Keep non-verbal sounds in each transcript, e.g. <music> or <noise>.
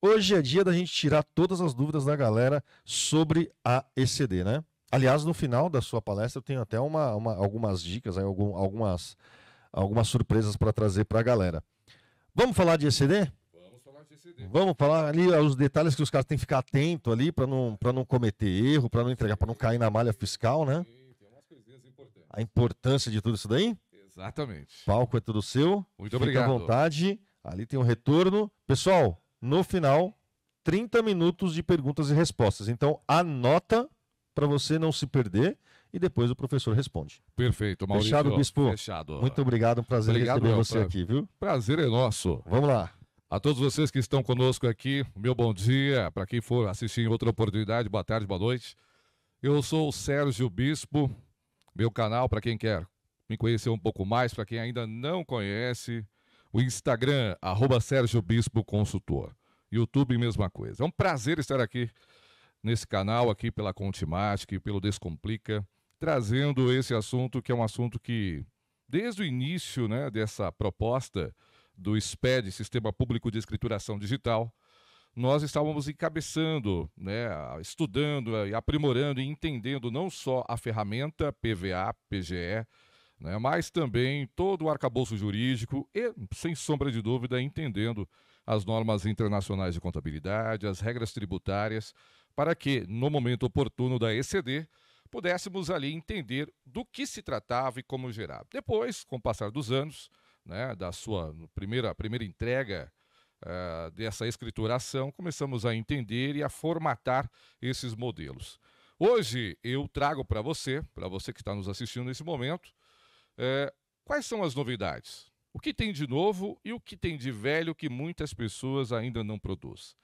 Hoje é dia da gente tirar todas as dúvidas da galera sobre a ECD, né? Aliás, no final da sua palestra eu tenho até uma, uma algumas dicas, algum, algumas, algumas surpresas para trazer para a galera. Vamos falar de ECD? Vamos falar de ECD. Vamos falar ali os detalhes que os caras têm que ficar atento ali para não, não cometer erro, para não entregar, para não cair na malha fiscal, né? Sim, tem umas coisinhas importantes. A importância de tudo isso daí? Exatamente. O palco é tudo seu. Muito Fica obrigado. à vontade. Ali tem um retorno. Pessoal, no final, 30 minutos de perguntas e respostas. Então, anota para você não se perder e depois o professor responde. Perfeito, Maurício. Fechado, Bispo? Fechado. Muito obrigado, um prazer Obrigado, receber meu, você pra- aqui, viu? Prazer é nosso. Vamos lá. A todos vocês que estão conosco aqui, meu bom dia. Para quem for assistir em outra oportunidade, boa tarde, boa noite. Eu sou o Sérgio Bispo, meu canal, para quem quer me conhecer um pouco mais, para quem ainda não conhece, o Instagram, arroba Sérgio Bispo Consultor. YouTube, mesma coisa. É um prazer estar aqui nesse canal, aqui pela Contimática e pelo Descomplica, trazendo esse assunto que é um assunto que, desde o início né, dessa proposta do SPED, Sistema Público de Escrituração Digital, nós estávamos encabeçando, né, estudando e aprimorando e entendendo não só a ferramenta PVA, PGE, né, mas também todo o arcabouço jurídico e, sem sombra de dúvida, entendendo as normas internacionais de contabilidade, as regras tributárias, para que, no momento oportuno da ECD, pudéssemos ali entender do que se tratava e como gerar. Depois, com o passar dos anos, né, da sua primeira, primeira entrega eh, dessa escrituração, começamos a entender e a formatar esses modelos. Hoje eu trago para você, para você que está nos assistindo nesse momento, eh, quais são as novidades? O que tem de novo e o que tem de velho que muitas pessoas ainda não produzem.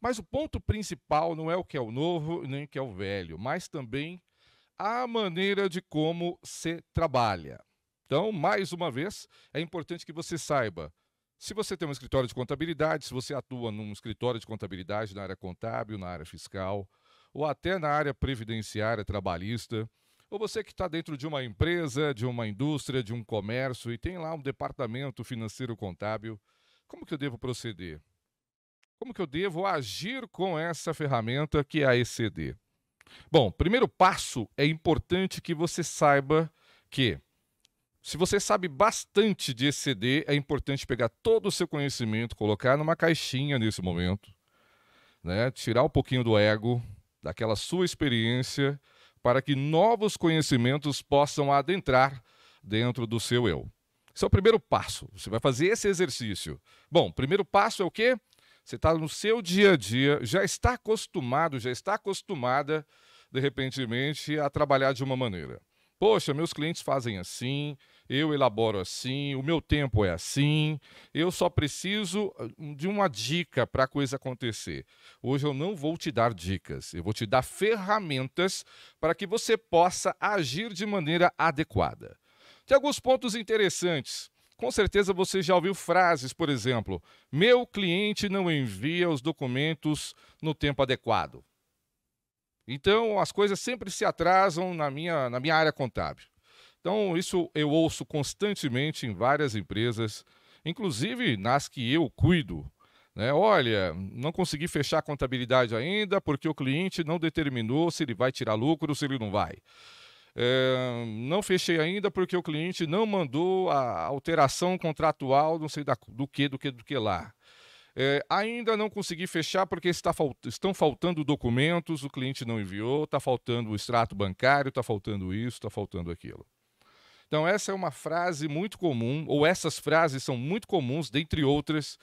Mas o ponto principal não é o que é o novo nem o que é o velho, mas também a maneira de como se trabalha. Então, mais uma vez, é importante que você saiba se você tem um escritório de contabilidade, se você atua num escritório de contabilidade na área contábil, na área fiscal, ou até na área previdenciária, trabalhista, ou você que está dentro de uma empresa, de uma indústria, de um comércio e tem lá um departamento financeiro contábil, como que eu devo proceder? Como que eu devo agir com essa ferramenta que é a ECD? Bom, primeiro passo é importante que você saiba que se você sabe bastante de ECD, é importante pegar todo o seu conhecimento, colocar numa caixinha nesse momento, né? tirar um pouquinho do ego, daquela sua experiência, para que novos conhecimentos possam adentrar dentro do seu eu. Esse é o primeiro passo. Você vai fazer esse exercício. Bom, primeiro passo é o quê? Você está no seu dia a dia, já está acostumado, já está acostumada, de repentemente, a trabalhar de uma maneira. Poxa, meus clientes fazem assim, eu elaboro assim, o meu tempo é assim, eu só preciso uh, de uma dica para a coisa acontecer. Hoje eu não vou te dar dicas, eu vou te dar ferramentas para que você possa agir de maneira adequada. Tem alguns pontos interessantes. Com certeza você já ouviu frases, por exemplo, meu cliente não envia os documentos no tempo adequado. Então, as coisas sempre se atrasam na minha, na minha área contábil. Então, isso eu ouço constantemente em várias empresas, inclusive nas que eu cuido. Né? Olha, não consegui fechar a contabilidade ainda porque o cliente não determinou se ele vai tirar lucro ou se ele não vai. É, não fechei ainda porque o cliente não mandou a alteração contratual, não sei da, do que, do que, do que lá. É, ainda não consegui fechar porque está estão faltando documentos, o cliente não enviou, está faltando o extrato bancário, está faltando isso, está faltando aquilo. Então, essa é uma frase muito comum, ou essas frases são muito comuns, dentre outras,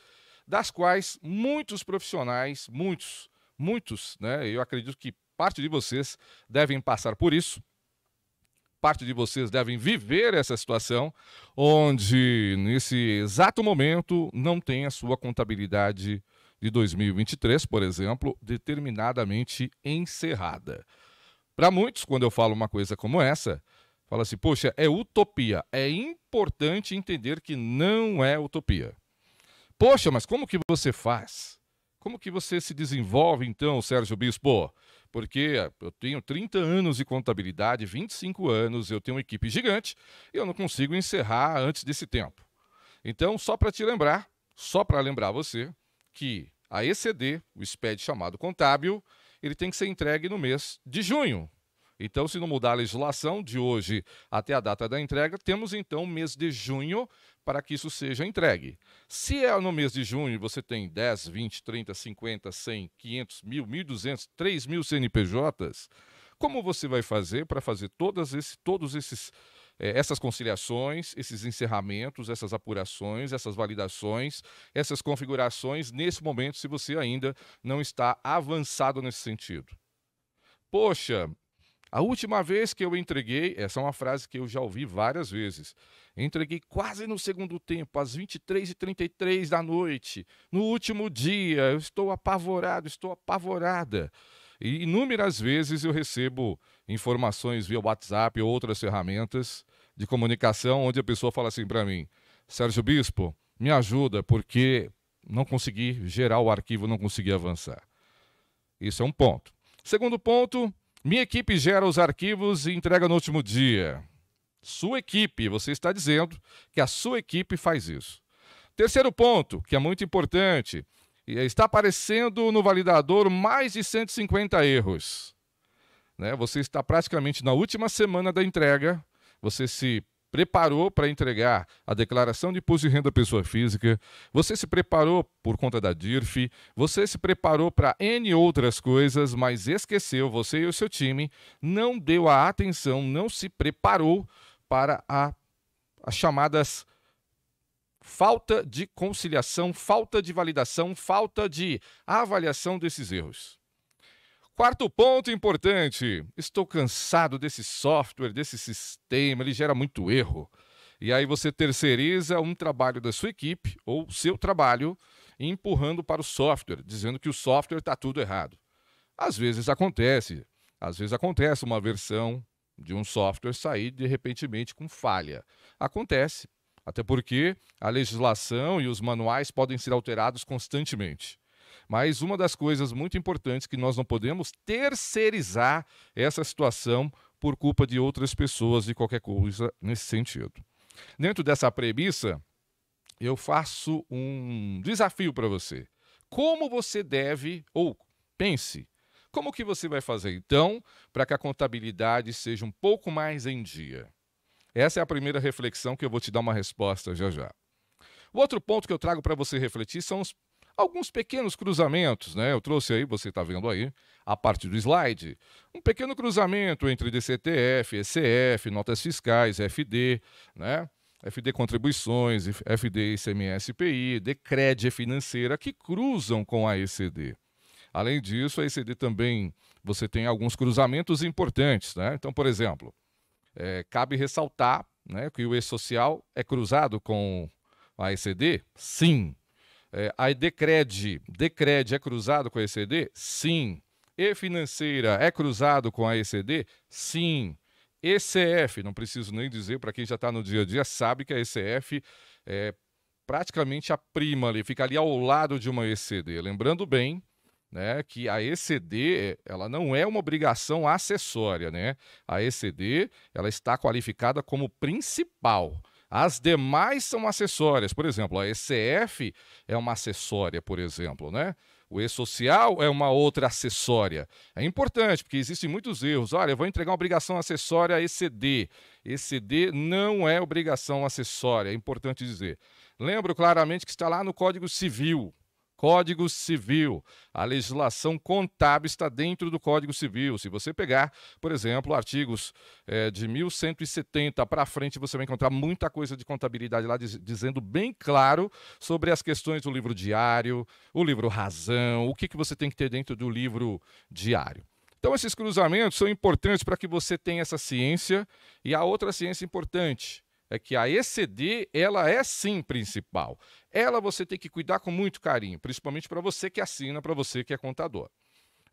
das quais muitos profissionais, muitos, muitos, né? Eu acredito que parte de vocês devem passar por isso. Parte de vocês devem viver essa situação, onde nesse exato momento não tem a sua contabilidade de 2023, por exemplo, determinadamente encerrada. Para muitos, quando eu falo uma coisa como essa, fala assim: poxa, é utopia. É importante entender que não é utopia. Poxa, mas como que você faz? Como que você se desenvolve então, Sérgio Bispo? Porque eu tenho 30 anos de contabilidade, 25 anos, eu tenho uma equipe gigante e eu não consigo encerrar antes desse tempo. Então, só para te lembrar, só para lembrar você, que a ECD, o SPED chamado contábil, ele tem que ser entregue no mês de junho. Então, se não mudar a legislação de hoje até a data da entrega, temos então o mês de junho para que isso seja entregue. Se é no mês de junho você tem 10, 20, 30, 50, 100, 500, 1000, 1200, 3000 CNPJs, como você vai fazer para fazer todas esse, todos esses é, essas conciliações, esses encerramentos, essas apurações, essas validações, essas configurações nesse momento, se você ainda não está avançado nesse sentido. Poxa, a última vez que eu entreguei, essa é uma frase que eu já ouvi várias vezes. Entreguei quase no segundo tempo, às 23h33 da noite, no último dia. Eu estou apavorado, estou apavorada. E inúmeras vezes eu recebo informações via WhatsApp ou outras ferramentas de comunicação onde a pessoa fala assim para mim: Sérgio Bispo, me ajuda porque não consegui gerar o arquivo, não consegui avançar. Isso é um ponto. Segundo ponto, minha equipe gera os arquivos e entrega no último dia. Sua equipe, você está dizendo que a sua equipe faz isso. Terceiro ponto, que é muito importante, está aparecendo no validador mais de 150 erros. Né? Você está praticamente na última semana da entrega, você se preparou para entregar a declaração de imposto de renda pessoa física, você se preparou por conta da DIRF, você se preparou para N outras coisas, mas esqueceu, você e o seu time, não deu a atenção, não se preparou para a, as chamadas falta de conciliação, falta de validação, falta de avaliação desses erros. Quarto ponto importante: estou cansado desse software, desse sistema, ele gera muito erro. E aí você terceiriza um trabalho da sua equipe ou seu trabalho empurrando para o software, dizendo que o software está tudo errado. Às vezes acontece, às vezes acontece uma versão de um software sair de repentemente com falha. Acontece, até porque a legislação e os manuais podem ser alterados constantemente. Mas uma das coisas muito importantes que nós não podemos terceirizar essa situação por culpa de outras pessoas e qualquer coisa nesse sentido. Dentro dessa premissa, eu faço um desafio para você. Como você deve ou pense, como que você vai fazer então para que a contabilidade seja um pouco mais em dia? Essa é a primeira reflexão que eu vou te dar uma resposta já já. O outro ponto que eu trago para você refletir são os alguns pequenos cruzamentos, né? Eu trouxe aí, você está vendo aí, a parte do slide, um pequeno cruzamento entre DCTF, ECF, notas fiscais, FD, né? FD Contribuições, FD ICMS PI, DECRED Financeira, que cruzam com a ECD. Além disso, a ECD também, você tem alguns cruzamentos importantes, né? Então, por exemplo, é, cabe ressaltar né, que o E-Social é cruzado com a ECD? Sim. É, a Decred, Decred é cruzado com a ECD? Sim. E financeira é cruzado com a ECD? Sim. ECF, não preciso nem dizer, para quem já está no dia a dia, sabe que a ECF é praticamente a prima ali, fica ali ao lado de uma ECD. Lembrando bem né, que a ECD ela não é uma obrigação acessória, né? A ECD ela está qualificada como principal. As demais são acessórias. Por exemplo, a ECF é uma acessória, por exemplo, né? O E-Social é uma outra acessória. É importante, porque existem muitos erros. Olha, eu vou entregar uma obrigação acessória ECD. ECD não é obrigação acessória, é importante dizer. Lembro claramente que está lá no Código Civil. Código Civil. A legislação contábil está dentro do Código Civil. Se você pegar, por exemplo, artigos é, de 1170 para frente, você vai encontrar muita coisa de contabilidade lá diz, dizendo bem claro sobre as questões do livro diário, o livro razão, o que, que você tem que ter dentro do livro diário. Então, esses cruzamentos são importantes para que você tenha essa ciência. E a outra ciência importante é que a ECD, ela é sim principal. Ela você tem que cuidar com muito carinho, principalmente para você que assina, para você que é contador.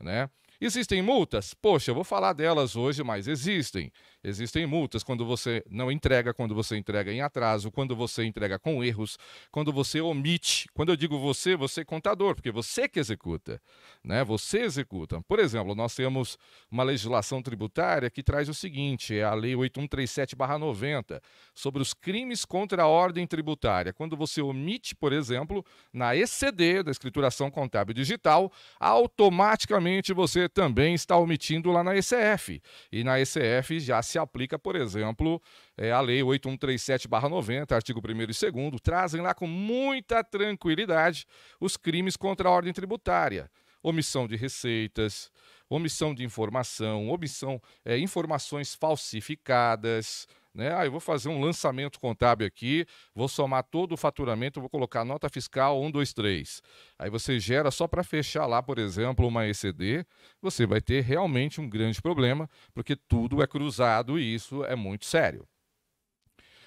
Né? Existem multas? Poxa, eu vou falar delas hoje, mas existem. Existem multas quando você não entrega, quando você entrega em atraso, quando você entrega com erros, quando você omite. Quando eu digo você, você é contador, porque você que executa, né? Você executa. Por exemplo, nós temos uma legislação tributária que traz o seguinte, é a lei 8137/90, sobre os crimes contra a ordem tributária. Quando você omite, por exemplo, na ECD da escrituração contábil digital, automaticamente você também está omitindo lá na ECF. E na ECF já se se aplica, por exemplo, é, a Lei 8137-90, artigo 1 e 2, trazem lá com muita tranquilidade os crimes contra a ordem tributária. Omissão de receitas, omissão de informação, omissão, é, informações falsificadas, né? Ah, eu vou fazer um lançamento contábil aqui, vou somar todo o faturamento, vou colocar nota fiscal 1, 2, 3. Aí você gera só para fechar lá, por exemplo, uma ECD, você vai ter realmente um grande problema, porque tudo é cruzado e isso é muito sério.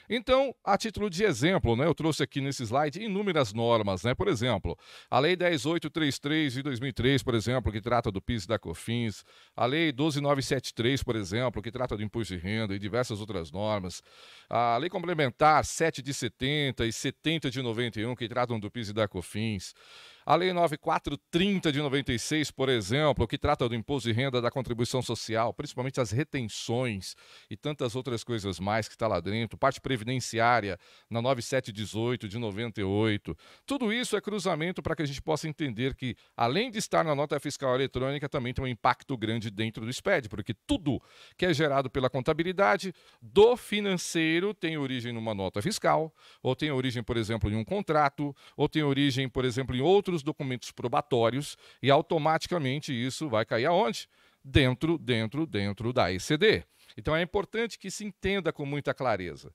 Então, a título de exemplo, né, eu trouxe aqui nesse slide inúmeras normas, né? Por exemplo, a Lei 10833 de 2003, por exemplo, que trata do PIS e da COFINS, a Lei 12973, por exemplo, que trata do imposto de renda e diversas outras normas, a Lei Complementar 7 de 70 e 70 de 91, que tratam do PIS e da COFINS, a Lei 9430 de 96, por exemplo, que trata do imposto de renda da contribuição social, principalmente as retenções e tantas outras coisas mais que está lá dentro, parte previdenciária na 9718 de 98. Tudo isso é cruzamento para que a gente possa entender que, além de estar na nota fiscal eletrônica, também tem um impacto grande dentro do SPED, porque tudo que é gerado pela contabilidade do financeiro tem origem numa nota fiscal, ou tem origem, por exemplo, em um contrato, ou tem origem, por exemplo, em outros outros documentos probatórios e automaticamente isso vai cair aonde? Dentro, dentro, dentro da ECD. Então é importante que se entenda com muita clareza.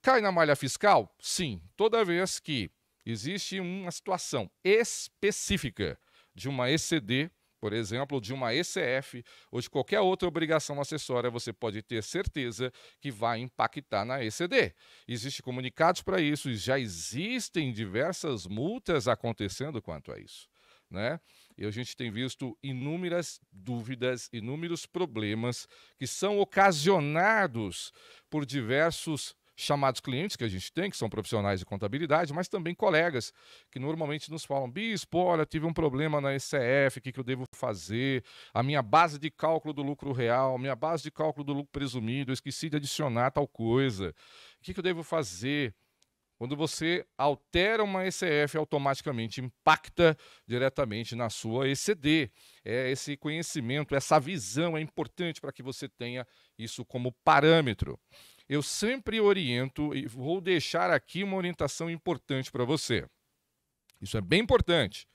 Cai na malha fiscal? Sim, toda vez que existe uma situação específica de uma ECD por exemplo, de uma ECF ou de qualquer outra obrigação acessória, você pode ter certeza que vai impactar na ECD. Existem comunicados para isso e já existem diversas multas acontecendo quanto a isso. Né? E a gente tem visto inúmeras dúvidas, inúmeros problemas que são ocasionados por diversos chamados clientes que a gente tem, que são profissionais de contabilidade, mas também colegas que normalmente nos falam: Bispo, olha, tive um problema na ECF, o que, que eu devo fazer? A minha base de cálculo do lucro real, minha base de cálculo do lucro presumido, eu esqueci de adicionar tal coisa. O que, que eu devo fazer? Quando você altera uma ECF, automaticamente impacta diretamente na sua ECD. É esse conhecimento, essa visão é importante para que você tenha isso como parâmetro eu sempre oriento e vou deixar aqui uma orientação importante para você. Isso é bem importante.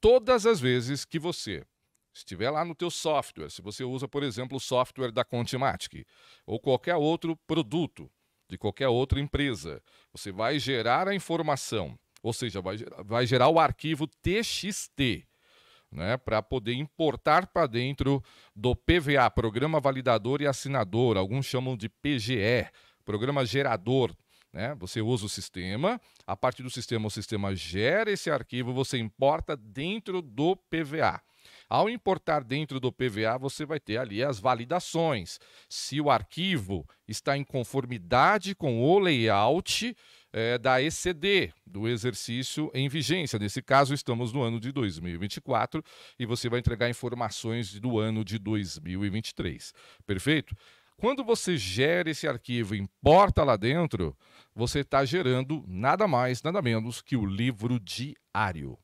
Todas as vezes que você estiver lá no teu software, se você usa, por exemplo, o software da Contimatic ou qualquer outro produto de qualquer outra empresa, você vai gerar a informação, ou seja, vai, vai gerar o arquivo TXT né, para poder importar para dentro do PVA, Programa Validador e Assinador, alguns chamam de PGE, Programa Gerador. Né? Você usa o sistema, a partir do sistema, o sistema gera esse arquivo, você importa dentro do PVA. Ao importar dentro do PVA, você vai ter ali as validações. Se o arquivo está em conformidade com o layout é, da ECD, do exercício em vigência. Nesse caso, estamos no ano de 2024 e você vai entregar informações do ano de 2023. Perfeito? Quando você gera esse arquivo e importa lá dentro, você está gerando nada mais, nada menos que o livro diário.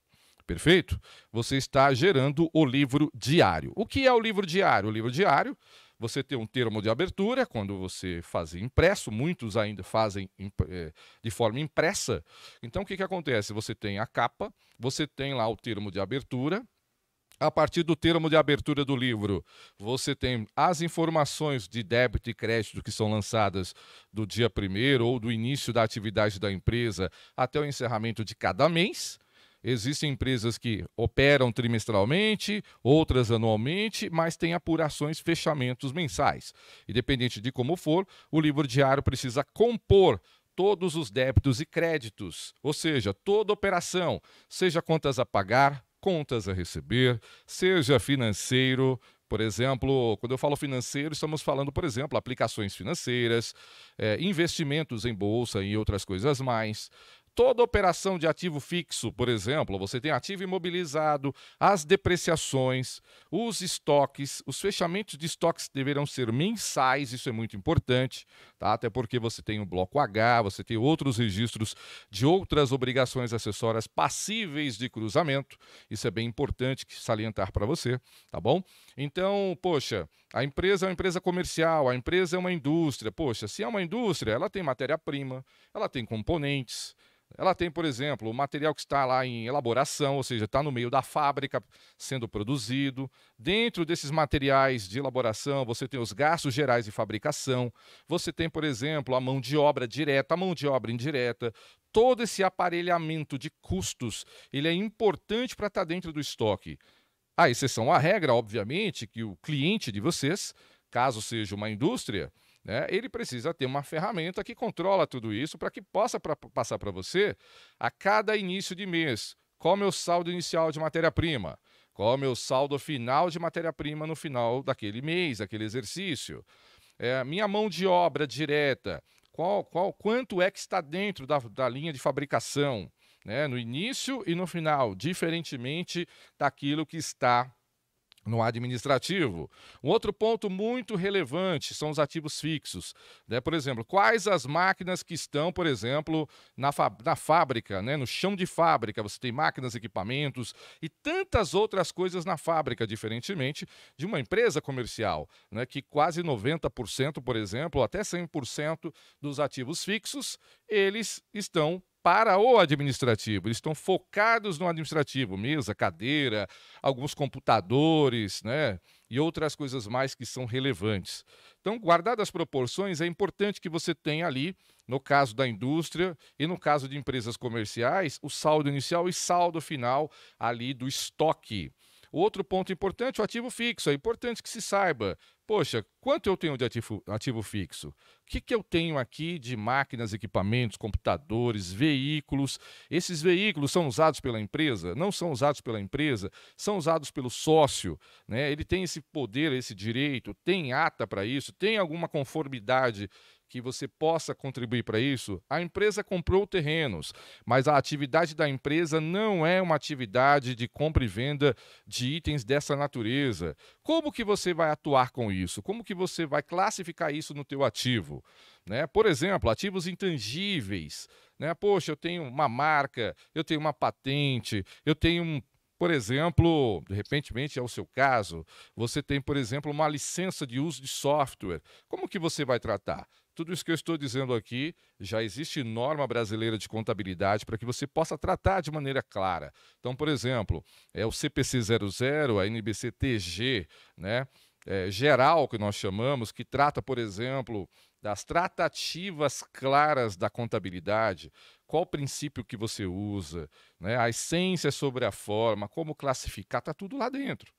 Perfeito? Você está gerando o livro diário. O que é o livro diário? O livro diário você tem um termo de abertura, quando você faz impresso, muitos ainda fazem eh, de forma impressa. Então, o que, que acontece? Você tem a capa, você tem lá o termo de abertura, a partir do termo de abertura do livro, você tem as informações de débito e crédito que são lançadas do dia primeiro ou do início da atividade da empresa até o encerramento de cada mês. Existem empresas que operam trimestralmente, outras anualmente, mas têm apurações, fechamentos mensais. Independente de como for, o livro diário precisa compor todos os débitos e créditos, ou seja, toda operação, seja contas a pagar, contas a receber, seja financeiro, Por exemplo, quando eu falo financeiro, estamos falando, por exemplo, aplicações financeiras, é, investimentos em bolsa e outras coisas mais toda operação de ativo fixo, por exemplo, você tem ativo imobilizado, as depreciações, os estoques, os fechamentos de estoques deverão ser mensais, isso é muito importante, tá? Até porque você tem o bloco H, você tem outros registros de outras obrigações acessórias passíveis de cruzamento. Isso é bem importante salientar para você, tá bom? Então, poxa, a empresa é uma empresa comercial, a empresa é uma indústria. Poxa, se é uma indústria, ela tem matéria-prima, ela tem componentes, ela tem, por exemplo, o material que está lá em elaboração, ou seja, está no meio da fábrica sendo produzido. Dentro desses materiais de elaboração, você tem os gastos gerais de fabricação. Você tem, por exemplo, a mão de obra direta, a mão de obra indireta. Todo esse aparelhamento de custos, ele é importante para estar dentro do estoque. A exceção à regra, obviamente, que o cliente de vocês, caso seja uma indústria, né, ele precisa ter uma ferramenta que controla tudo isso para que possa pra, passar para você a cada início de mês. Qual é o meu saldo inicial de matéria-prima, qual é o meu saldo final de matéria-prima no final daquele mês, daquele exercício. É, minha mão de obra direta, qual, qual, quanto é que está dentro da, da linha de fabricação, né, no início e no final, diferentemente daquilo que está no administrativo. Um outro ponto muito relevante são os ativos fixos. Né? Por exemplo, quais as máquinas que estão, por exemplo, na, na fábrica, né? no chão de fábrica, você tem máquinas, equipamentos e tantas outras coisas na fábrica, diferentemente de uma empresa comercial, né? que quase 90%, por exemplo, até 100% dos ativos fixos, eles estão para o administrativo. Eles estão focados no administrativo, mesa, cadeira, alguns computadores, né? E outras coisas mais que são relevantes. Então, guardadas as proporções, é importante que você tenha ali, no caso da indústria e no caso de empresas comerciais, o saldo inicial e saldo final ali do estoque. Outro ponto importante, o ativo fixo. É importante que se saiba, poxa, quanto eu tenho de ativo, ativo fixo? O que, que eu tenho aqui de máquinas, equipamentos, computadores, veículos? Esses veículos são usados pela empresa? Não são usados pela empresa? São usados pelo sócio? Né? Ele tem esse poder, esse direito? Tem ata para isso? Tem alguma conformidade que você possa contribuir para isso, a empresa comprou terrenos, mas a atividade da empresa não é uma atividade de compra e venda de itens dessa natureza. Como que você vai atuar com isso? Como que você vai classificar isso no teu ativo? Né? Por exemplo, ativos intangíveis. Né? Poxa, eu tenho uma marca, eu tenho uma patente, eu tenho um por exemplo, de repente é o seu caso, você tem, por exemplo, uma licença de uso de software. Como que você vai tratar? Tudo isso que eu estou dizendo aqui, já existe norma brasileira de contabilidade para que você possa tratar de maneira clara. Então, por exemplo, é o CPC 00, a NBC TG, né? É, geral que nós chamamos, que trata, por exemplo, das tratativas claras da contabilidade, qual princípio que você usa, né? a essência sobre a forma, como classificar, está tudo lá dentro.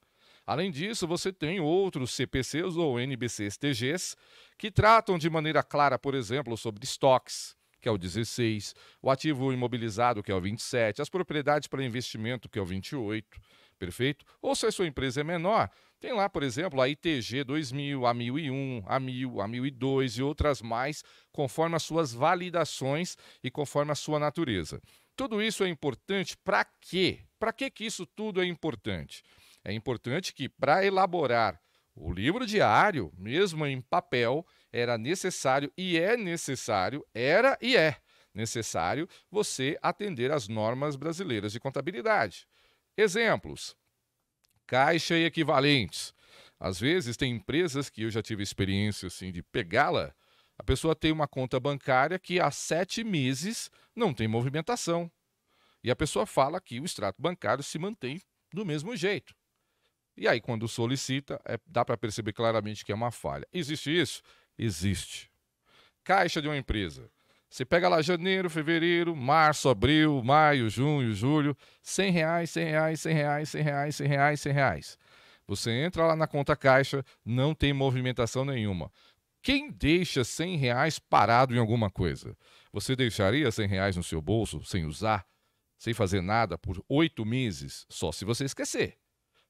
Além disso, você tem outros CPCs ou NBCs-TGs que tratam de maneira clara, por exemplo, sobre estoques, que é o 16, o ativo imobilizado, que é o 27, as propriedades para investimento, que é o 28, perfeito? Ou se a sua empresa é menor, tem lá, por exemplo, a ITG 2000, a 1001, a 1000, a 1002 e outras mais, conforme as suas validações e conforme a sua natureza. Tudo isso é importante para quê? Para que, que isso tudo é importante? É importante que, para elaborar o livro diário, mesmo em papel, era necessário e é necessário, era e é necessário você atender às normas brasileiras de contabilidade. Exemplos: caixa e equivalentes. Às vezes tem empresas que eu já tive experiência assim de pegá-la. A pessoa tem uma conta bancária que há sete meses não tem movimentação. E a pessoa fala que o extrato bancário se mantém do mesmo jeito. E aí, quando solicita, é, dá para perceber claramente que é uma falha. Existe isso? Existe. Caixa de uma empresa. Você pega lá janeiro, fevereiro, março, abril, maio, junho, julho, 100 reais, 100 reais, 100 reais, 100 reais, 100 reais, 100 reais. Você entra lá na conta caixa, não tem movimentação nenhuma. Quem deixa 100 reais parado em alguma coisa? Você deixaria 100 reais no seu bolso, sem usar, sem fazer nada, por oito meses? Só se você esquecer.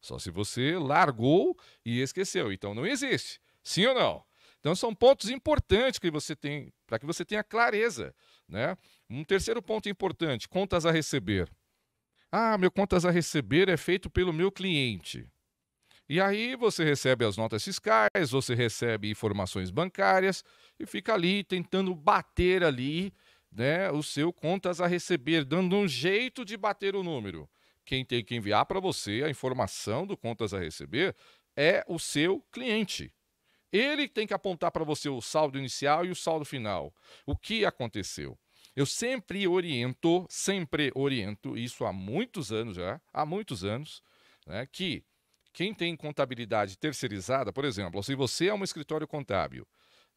Só se você largou e esqueceu. Então não existe. Sim ou não? Então são pontos importantes que você tem para que você tenha clareza, né? Um terceiro ponto importante: contas a receber. Ah, meu contas a receber é feito pelo meu cliente. E aí você recebe as notas fiscais, você recebe informações bancárias e fica ali tentando bater ali, né, o seu contas a receber, dando um jeito de bater o número. Quem tem que enviar para você a informação do contas a receber é o seu cliente. Ele tem que apontar para você o saldo inicial e o saldo final. O que aconteceu? Eu sempre oriento, sempre oriento, isso há muitos anos já, há muitos anos, né, que quem tem contabilidade terceirizada, por exemplo, se você é um escritório contábil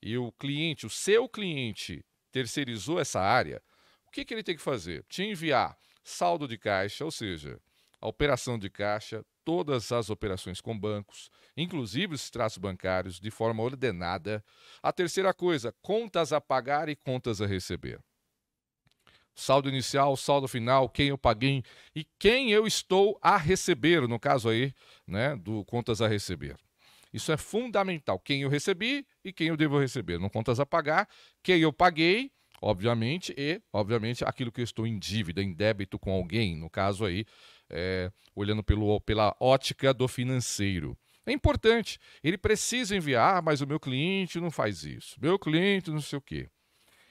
e o cliente, o seu cliente, terceirizou essa área, o que, que ele tem que fazer? Te enviar saldo de caixa, ou seja, a operação de caixa, todas as operações com bancos, inclusive os extratos bancários, de forma ordenada. A terceira coisa, contas a pagar e contas a receber saldo inicial, saldo final, quem eu paguei e quem eu estou a receber, no caso aí, né, do contas a receber. Isso é fundamental, quem eu recebi e quem eu devo receber. No contas a pagar, quem eu paguei, obviamente, e, obviamente, aquilo que eu estou em dívida, em débito com alguém, no caso aí, é, olhando pelo, pela ótica do financeiro. É importante, ele precisa enviar, ah, mas o meu cliente não faz isso, meu cliente não sei o quê.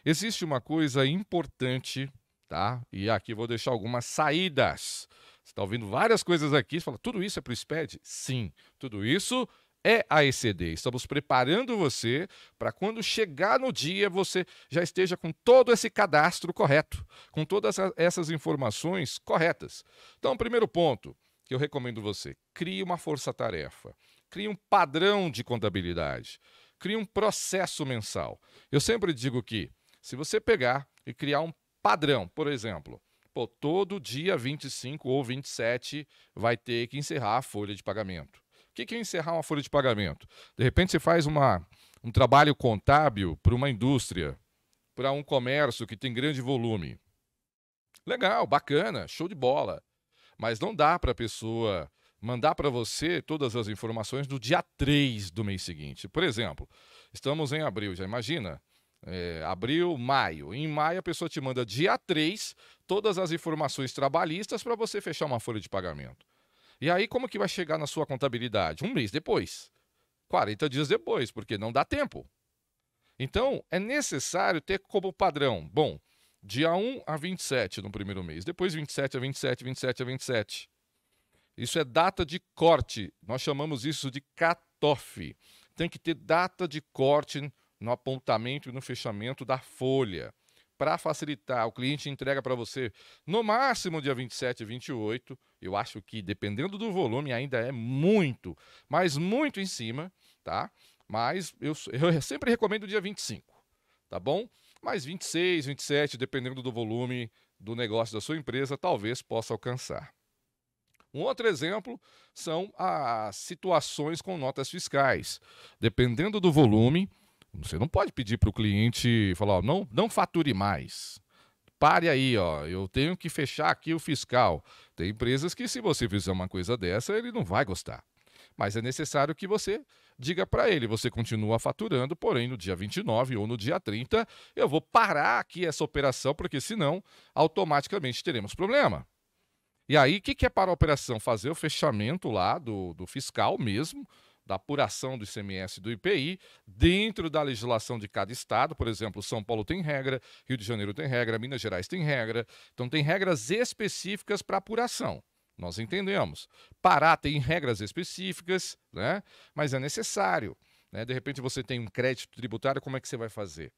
Existe uma coisa importante, tá? E aqui vou deixar algumas saídas. Você está ouvindo várias coisas aqui, você fala, tudo isso é para o SPED? Sim, tudo isso é a ECD. Estamos preparando você para quando chegar no dia você já esteja com todo esse cadastro correto, com todas essas informações corretas. Então, primeiro ponto que eu recomendo você: crie uma força-tarefa, crie um padrão de contabilidade, crie um processo mensal. Eu sempre digo que se você pegar e criar um padrão, por exemplo, pô, todo dia 25 ou 27 vai ter que encerrar a folha de pagamento. O que é encerrar uma folha de pagamento? De repente você faz uma, um trabalho contábil para uma indústria, para um comércio que tem grande volume. Legal, bacana, show de bola. Mas não dá para a pessoa mandar para você todas as informações no dia 3 do mês seguinte. Por exemplo, estamos em abril, já imagina? É, abril, maio. Em maio, a pessoa te manda dia 3 todas as informações trabalhistas para você fechar uma folha de pagamento. E aí, como que vai chegar na sua contabilidade? Um mês depois. 40 dias depois, porque não dá tempo. Então, é necessário ter como padrão, bom, dia 1 a 27 no primeiro mês, depois 27 a 27, 27 a 27. Isso é data de corte, nós chamamos isso de cutoff. Tem que ter data de corte no apontamento e no fechamento da folha. Para facilitar, o cliente entrega para você no máximo dia 27 e 28. Eu acho que, dependendo do volume, ainda é muito, mas muito em cima, tá? Mas eu, <laughs> eu sempre recomendo o dia 25, tá bom? Mas 26, 27, dependendo do volume do negócio da sua empresa, talvez possa alcançar. Um outro exemplo são as situações com notas fiscais. Dependendo do volume, você não pode pedir para o cliente falar, ó, não, não fature mais. Pare aí, ó, eu tenho que fechar aqui o fiscal. Tem empresas que, se você fizer uma coisa dessa, ele não vai gostar. Mas é necessário que você diga para ele: você continua faturando, porém no dia 29 ou no dia 30 eu vou parar aqui essa operação, porque senão automaticamente teremos problema. E aí, o que, que é para a operação? Fazer o fechamento lá do, do fiscal mesmo, da apuração do ICMS e do IPI dentro da legislação de cada estado. Por exemplo, São Paulo tem regra, Rio de Janeiro tem regra, Minas Gerais tem regra. Então, tem regras específicas para apuração. Nós entendemos. Pará tem regras específicas, né? mas é necessário. Né? De repente, você tem um crédito tributário, como é que você vai fazer?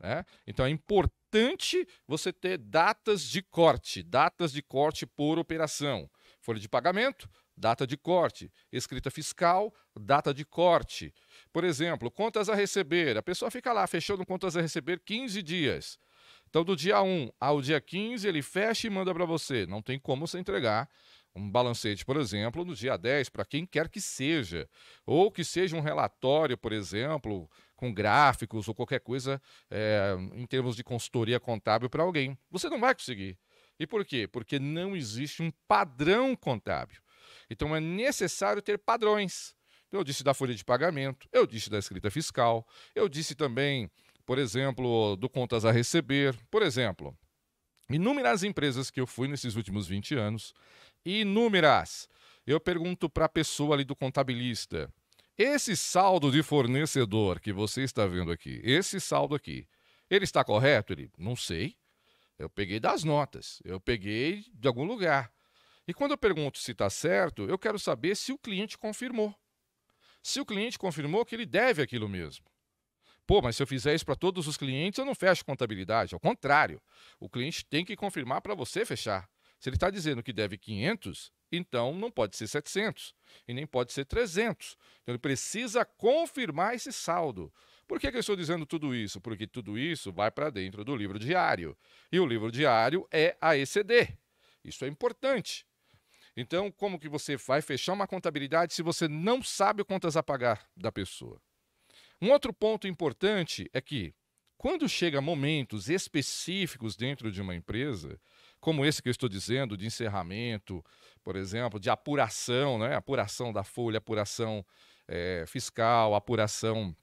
Né? Então é importante você ter datas de corte, datas de corte por operação. Folha de pagamento, data de corte, escrita fiscal, data de corte. Por exemplo, contas a receber. A pessoa fica lá fechando contas a receber 15 dias. Então, do dia 1 ao dia 15, ele fecha e manda para você. Não tem como você entregar um balancete, por exemplo, no dia 10, para quem quer que seja. Ou que seja um relatório, por exemplo, com gráficos ou qualquer coisa é, em termos de consultoria contábil para alguém. Você não vai conseguir. E por quê? Porque não existe um padrão contábil. Então é necessário ter padrões. Eu disse da folha de pagamento, eu disse da escrita fiscal, eu disse também, por exemplo, do contas a receber. Por exemplo, inúmeras empresas que eu fui nesses últimos 20 anos, inúmeras. Eu pergunto para a pessoa ali do contabilista: esse saldo de fornecedor que você está vendo aqui, esse saldo aqui, ele está correto? Ele, não sei. Eu peguei das notas, eu peguei de algum lugar. E quando eu pergunto se está certo, eu quero saber se o cliente confirmou. Se o cliente confirmou que ele deve aquilo mesmo. Pô, mas se eu fizer isso para todos os clientes, eu não fecho contabilidade. Ao contrário, o cliente tem que confirmar para você fechar. Se ele está dizendo que deve 500, então não pode ser 700 e nem pode ser 300. Então ele precisa confirmar esse saldo. Por que, que eu estou dizendo tudo isso? Porque tudo isso vai para dentro do livro diário. E o livro diário é a ECD. Isso é importante. Então, como que você vai fechar uma contabilidade se você não sabe quantas a pagar da pessoa? Um outro ponto importante é que, quando chega momentos específicos dentro de uma empresa, como esse que eu estou dizendo, de encerramento, por exemplo, de apuração, né? apuração da folha, apuração é, fiscal, apuração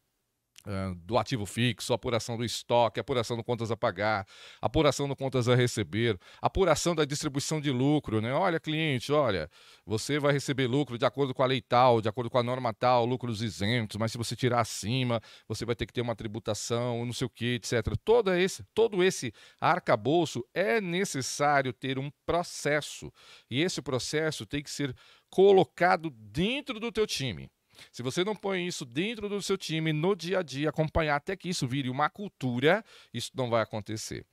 do ativo fixo, apuração do estoque, apuração do contas a pagar, apuração do contas a receber, apuração da distribuição de lucro, né? Olha, cliente, olha, você vai receber lucro de acordo com a lei tal, de acordo com a norma tal, lucros isentos, mas se você tirar acima, você vai ter que ter uma tributação, não sei o que, etc. Todo esse, todo esse arcabouço é necessário ter um processo. E esse processo tem que ser colocado dentro do teu time. Se você não põe isso dentro do seu time, no dia a dia, acompanhar até que isso vire uma cultura, isso não vai acontecer.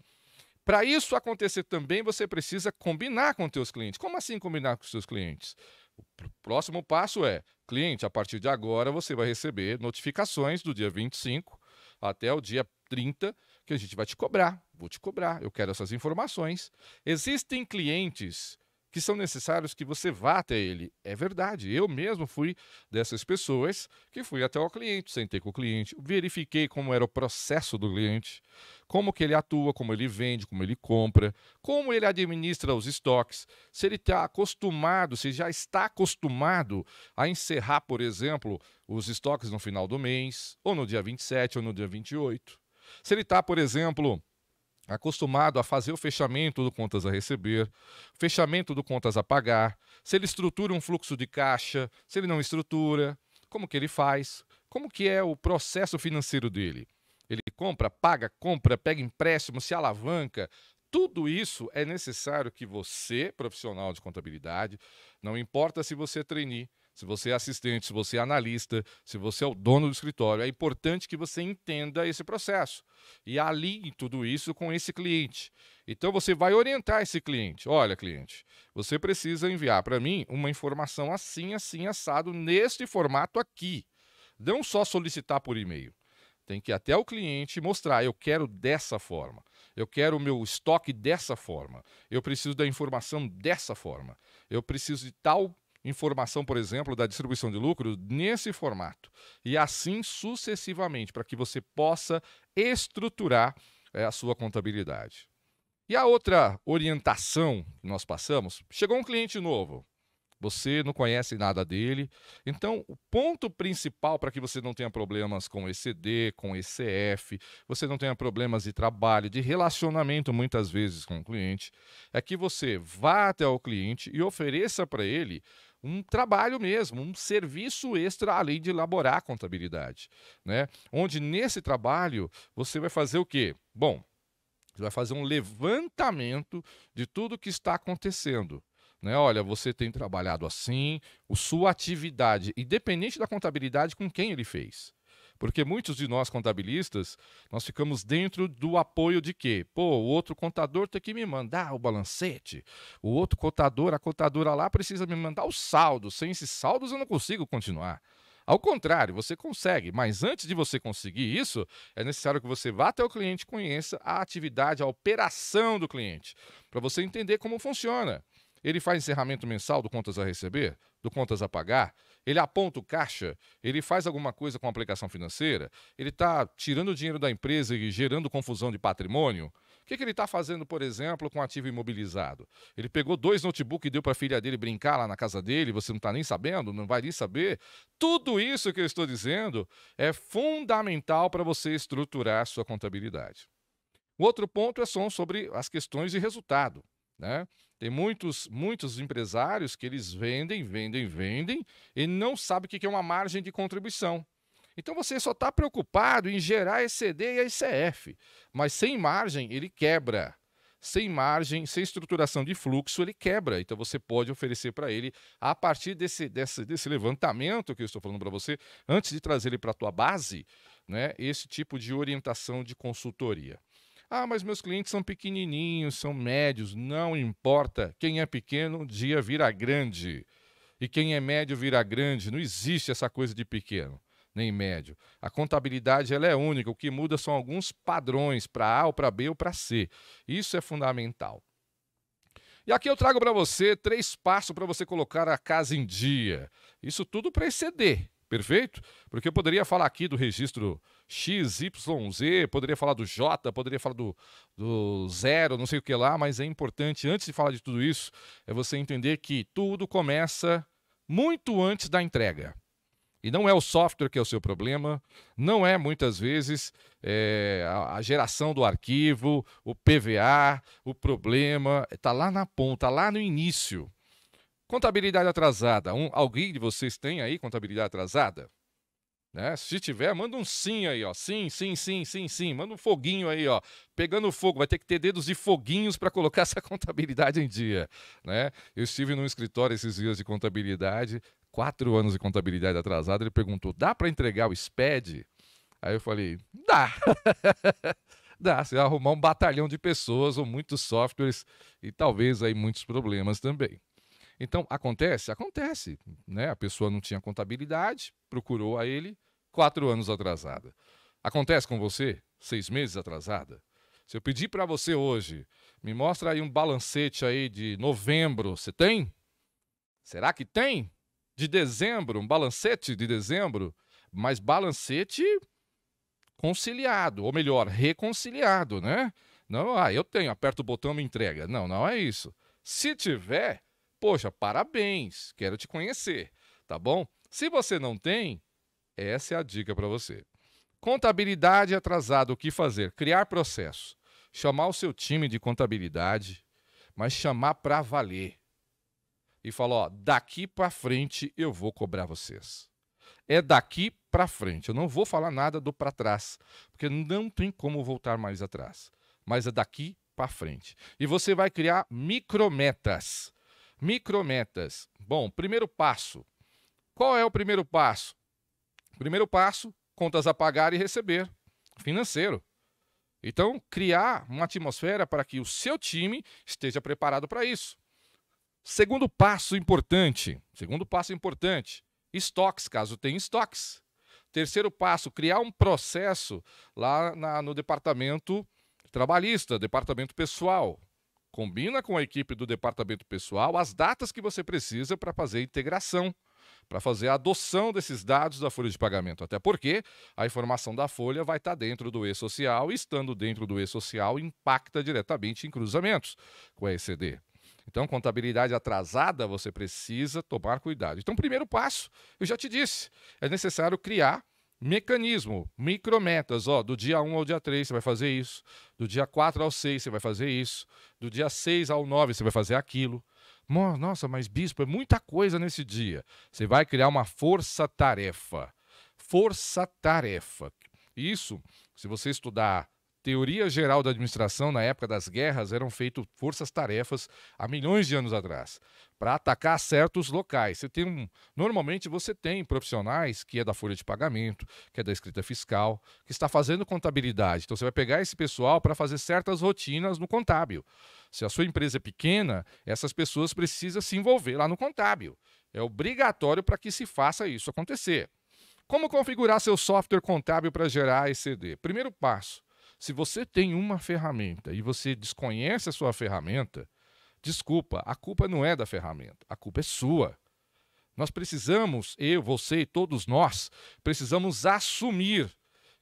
Para isso acontecer também, você precisa combinar com seus clientes. Como assim combinar com os seus clientes? O próximo passo é, cliente, a partir de agora você vai receber notificações do dia 25 até o dia 30 que a gente vai te cobrar. Vou te cobrar, eu quero essas informações. Existem clientes que são necessários que você vá até ele. É verdade, eu mesmo fui dessas pessoas que fui até o cliente, sentei com o cliente, verifiquei como era o processo do cliente, como que ele atua, como ele vende, como ele compra, como ele administra os estoques, se ele está acostumado, se já está acostumado a encerrar, por exemplo, os estoques no final do mês, ou no dia 27 ou no dia 28. Se ele está, por exemplo, acostumado a fazer o fechamento do contas a receber, fechamento do contas a pagar, se ele estrutura um fluxo de caixa, se ele não estrutura, como que ele faz, como que é o processo financeiro dele. Ele compra, paga, compra, pega empréstimo, se alavanca. Tudo isso é necessário que você, profissional de contabilidade, não importa se você é trainee, se você é assistente, se você é analista, se você é o dono do escritório, é importante que você entenda esse processo e alinhe tudo isso com esse cliente. Então você vai orientar esse cliente. Olha, cliente, você precisa enviar para mim uma informação assim, assim, assado, neste formato aqui. Não só solicitar por e-mail. Tem que ir até o cliente mostrar, eu quero dessa forma. Eu quero o meu estoque dessa forma. Eu preciso da informação dessa forma. Eu preciso de tal informação, por exemplo, da distribuição de lucro nesse formato. E assim sucessivamente, para que você possa estruturar é, a sua contabilidade. E a outra orientação que nós passamos: chegou um cliente novo. Você não conhece nada dele. Então, o ponto principal para que você não tenha problemas com ECD, com ECF, você não tenha problemas de trabalho, de relacionamento muitas vezes com o cliente, é que você vá até o cliente e ofereça para ele um trabalho mesmo, um serviço extra além de elaborar a contabilidade, né? Onde nesse trabalho você vai fazer o quê? Bom, você vai fazer um levantamento de tudo que está acontecendo. Né? Olha, você tem trabalhado assim, a sua atividade, independente da contabilidade com quem ele fez. Porque muitos de nós contabilistas, nós ficamos dentro do apoio de quê? Pô, o outro contador tem que me mandar o balancete. O outro contador, a contadora lá precisa me mandar o saldo. Sem esses saldos eu não consigo continuar. Ao contrário, você consegue, mas antes de você conseguir isso, é necessário que você vá até o cliente, conheça a atividade, a operação do cliente, para você entender como funciona. Ele faz encerramento mensal do contas a receber, do contas a pagar, ele aponta o caixa, ele faz alguma coisa com a aplicação financeira, ele está tirando o dinheiro da empresa e gerando confusão de patrimônio. O que, que ele está fazendo, por exemplo, com ativo imobilizado? Ele pegou dois notebooks e deu para a filha dele brincar lá na casa dele, você não está nem sabendo, não vai nem saber. Tudo isso que eu estou dizendo é fundamental para você estruturar a sua contabilidade. O outro ponto é só sobre as questões de resultado. Né? Tem muitos, muitos empresários que eles vendem, vendem, vendem e não sabem o que é uma margem de contribuição. Então você só está preocupado em gerar ECD e ICF, mas sem margem ele quebra. Sem margem, sem estruturação de fluxo, ele quebra. Então você pode oferecer para ele, a partir desse, desse, desse levantamento que eu estou falando para você, antes de trazer ele para a tua base, né, esse tipo de orientação de consultoria. Ah, mas meus clientes são pequenininhos, são médios. Não importa. Quem é pequeno, um dia vira grande. E quem é médio vira grande. Não existe essa coisa de pequeno nem médio. A contabilidade ela é única, o que muda são alguns padrões para A ou para B ou para C. Isso é fundamental. E aqui eu trago para você três passos para você colocar a casa em dia. Isso tudo para exceder, perfeito? Porque eu poderia falar aqui do registro XYZ, poderia falar do J, poderia falar do, do zero, não sei o que lá, mas é importante, antes de falar de tudo isso, é você entender que tudo começa muito antes da entrega. E não é o software que é o seu problema, não é muitas vezes é, a, a, geração do arquivo, o PVA, o problema, está lá na ponta, lá no início. Contabilidade atrasada. Um, alguém de vocês tem aí contabilidade atrasada? Né? Se tiver, manda um sim aí, ó. Sim, sim, sim, sim, sim. Manda um foguinho aí, ó. Pegando fogo, vai ter que ter dedos de foguinhos para colocar <laughs> essa contabilidade em dia, né? Eu estive num escritório esses dias de contabilidade, quatro anos de contabilidade atrasada, ele perguntou: dá para entregar o SPED? Aí eu falei: dá. <laughs> dá, você arrumar um batalhão de pessoas ou muitos softwares e talvez aí muitos problemas também. Então, acontece? Acontece. Né? A pessoa não tinha contabilidade, procurou a ele, quatro anos atrasada. Acontece com você? Seis meses atrasada? Se eu pedir para você hoje, me mostra aí um balancete aí de novembro, você tem? Será que tem? de dezembro, um balancete de dezembro, mas balancete conciliado, ou melhor, reconciliado, né? Não, ah, eu tenho, aperta o botão me entrega. Não, não é isso. Se tiver, poxa, parabéns, quero te conhecer, tá bom? Se você não tem, essa é a dica para você. Contabilidade atrasada, o que fazer? Criar processo. Chamar o seu time de contabilidade, mas chamar para valer e falou: ó, daqui para frente eu vou cobrar vocês. É daqui para frente. Eu não vou falar nada do para trás, porque não tem como voltar mais atrás. Mas é daqui para frente. E você vai criar micrometas. Micrometas. Bom, primeiro passo. Qual é o primeiro passo? Primeiro passo: contas a pagar e receber. Financeiro. Então, criar uma atmosfera para que o seu time esteja preparado para isso. Segundo passo importante, segundo passo importante, estoques, caso tenha estoques. Terceiro passo, criar um processo lá na, no departamento trabalhista, departamento pessoal. Combina com a equipe do departamento pessoal as datas que você precisa para fazer a integração, para fazer a adoção desses dados da folha de pagamento. Até porque a informação da folha vai estar dentro do e-social e, estando dentro do e-social, impacta diretamente em cruzamentos com a ECD. Então, contabilidade atrasada, você precisa tomar cuidado. Então, primeiro passo, eu já te disse, é necessário criar mecanismo, micrometas, ó, do dia 1 ao dia 3 você vai fazer isso, do dia 4 ao 6 você vai fazer isso, do dia 6 ao 9 você vai fazer aquilo. Nossa, mas bispo, é muita coisa nesse dia. Você vai criar uma força-tarefa. Força-tarefa. Isso, se você estudar teoria geral da administração na época das guerras eram feitas forças-tarefas há milhões de anos atrás para atacar certos locais. Você tem um, normalmente você tem profissionais que é da folha de pagamento, que é da escrita fiscal, que está fazendo contabilidade. Então você vai pegar esse pessoal para fazer certas rotinas no contábil. Se a sua empresa é pequena, essas pessoas precisam se envolver lá no contábil. É obrigatório para que se faça isso acontecer. Como configurar seu software contábil para gerar ECD? Primeiro passo, se você tem uma ferramenta e você desconhece a sua ferramenta, desculpa, a culpa não é da ferramenta, a culpa é sua. Nós precisamos, eu, você e todos nós, precisamos assumir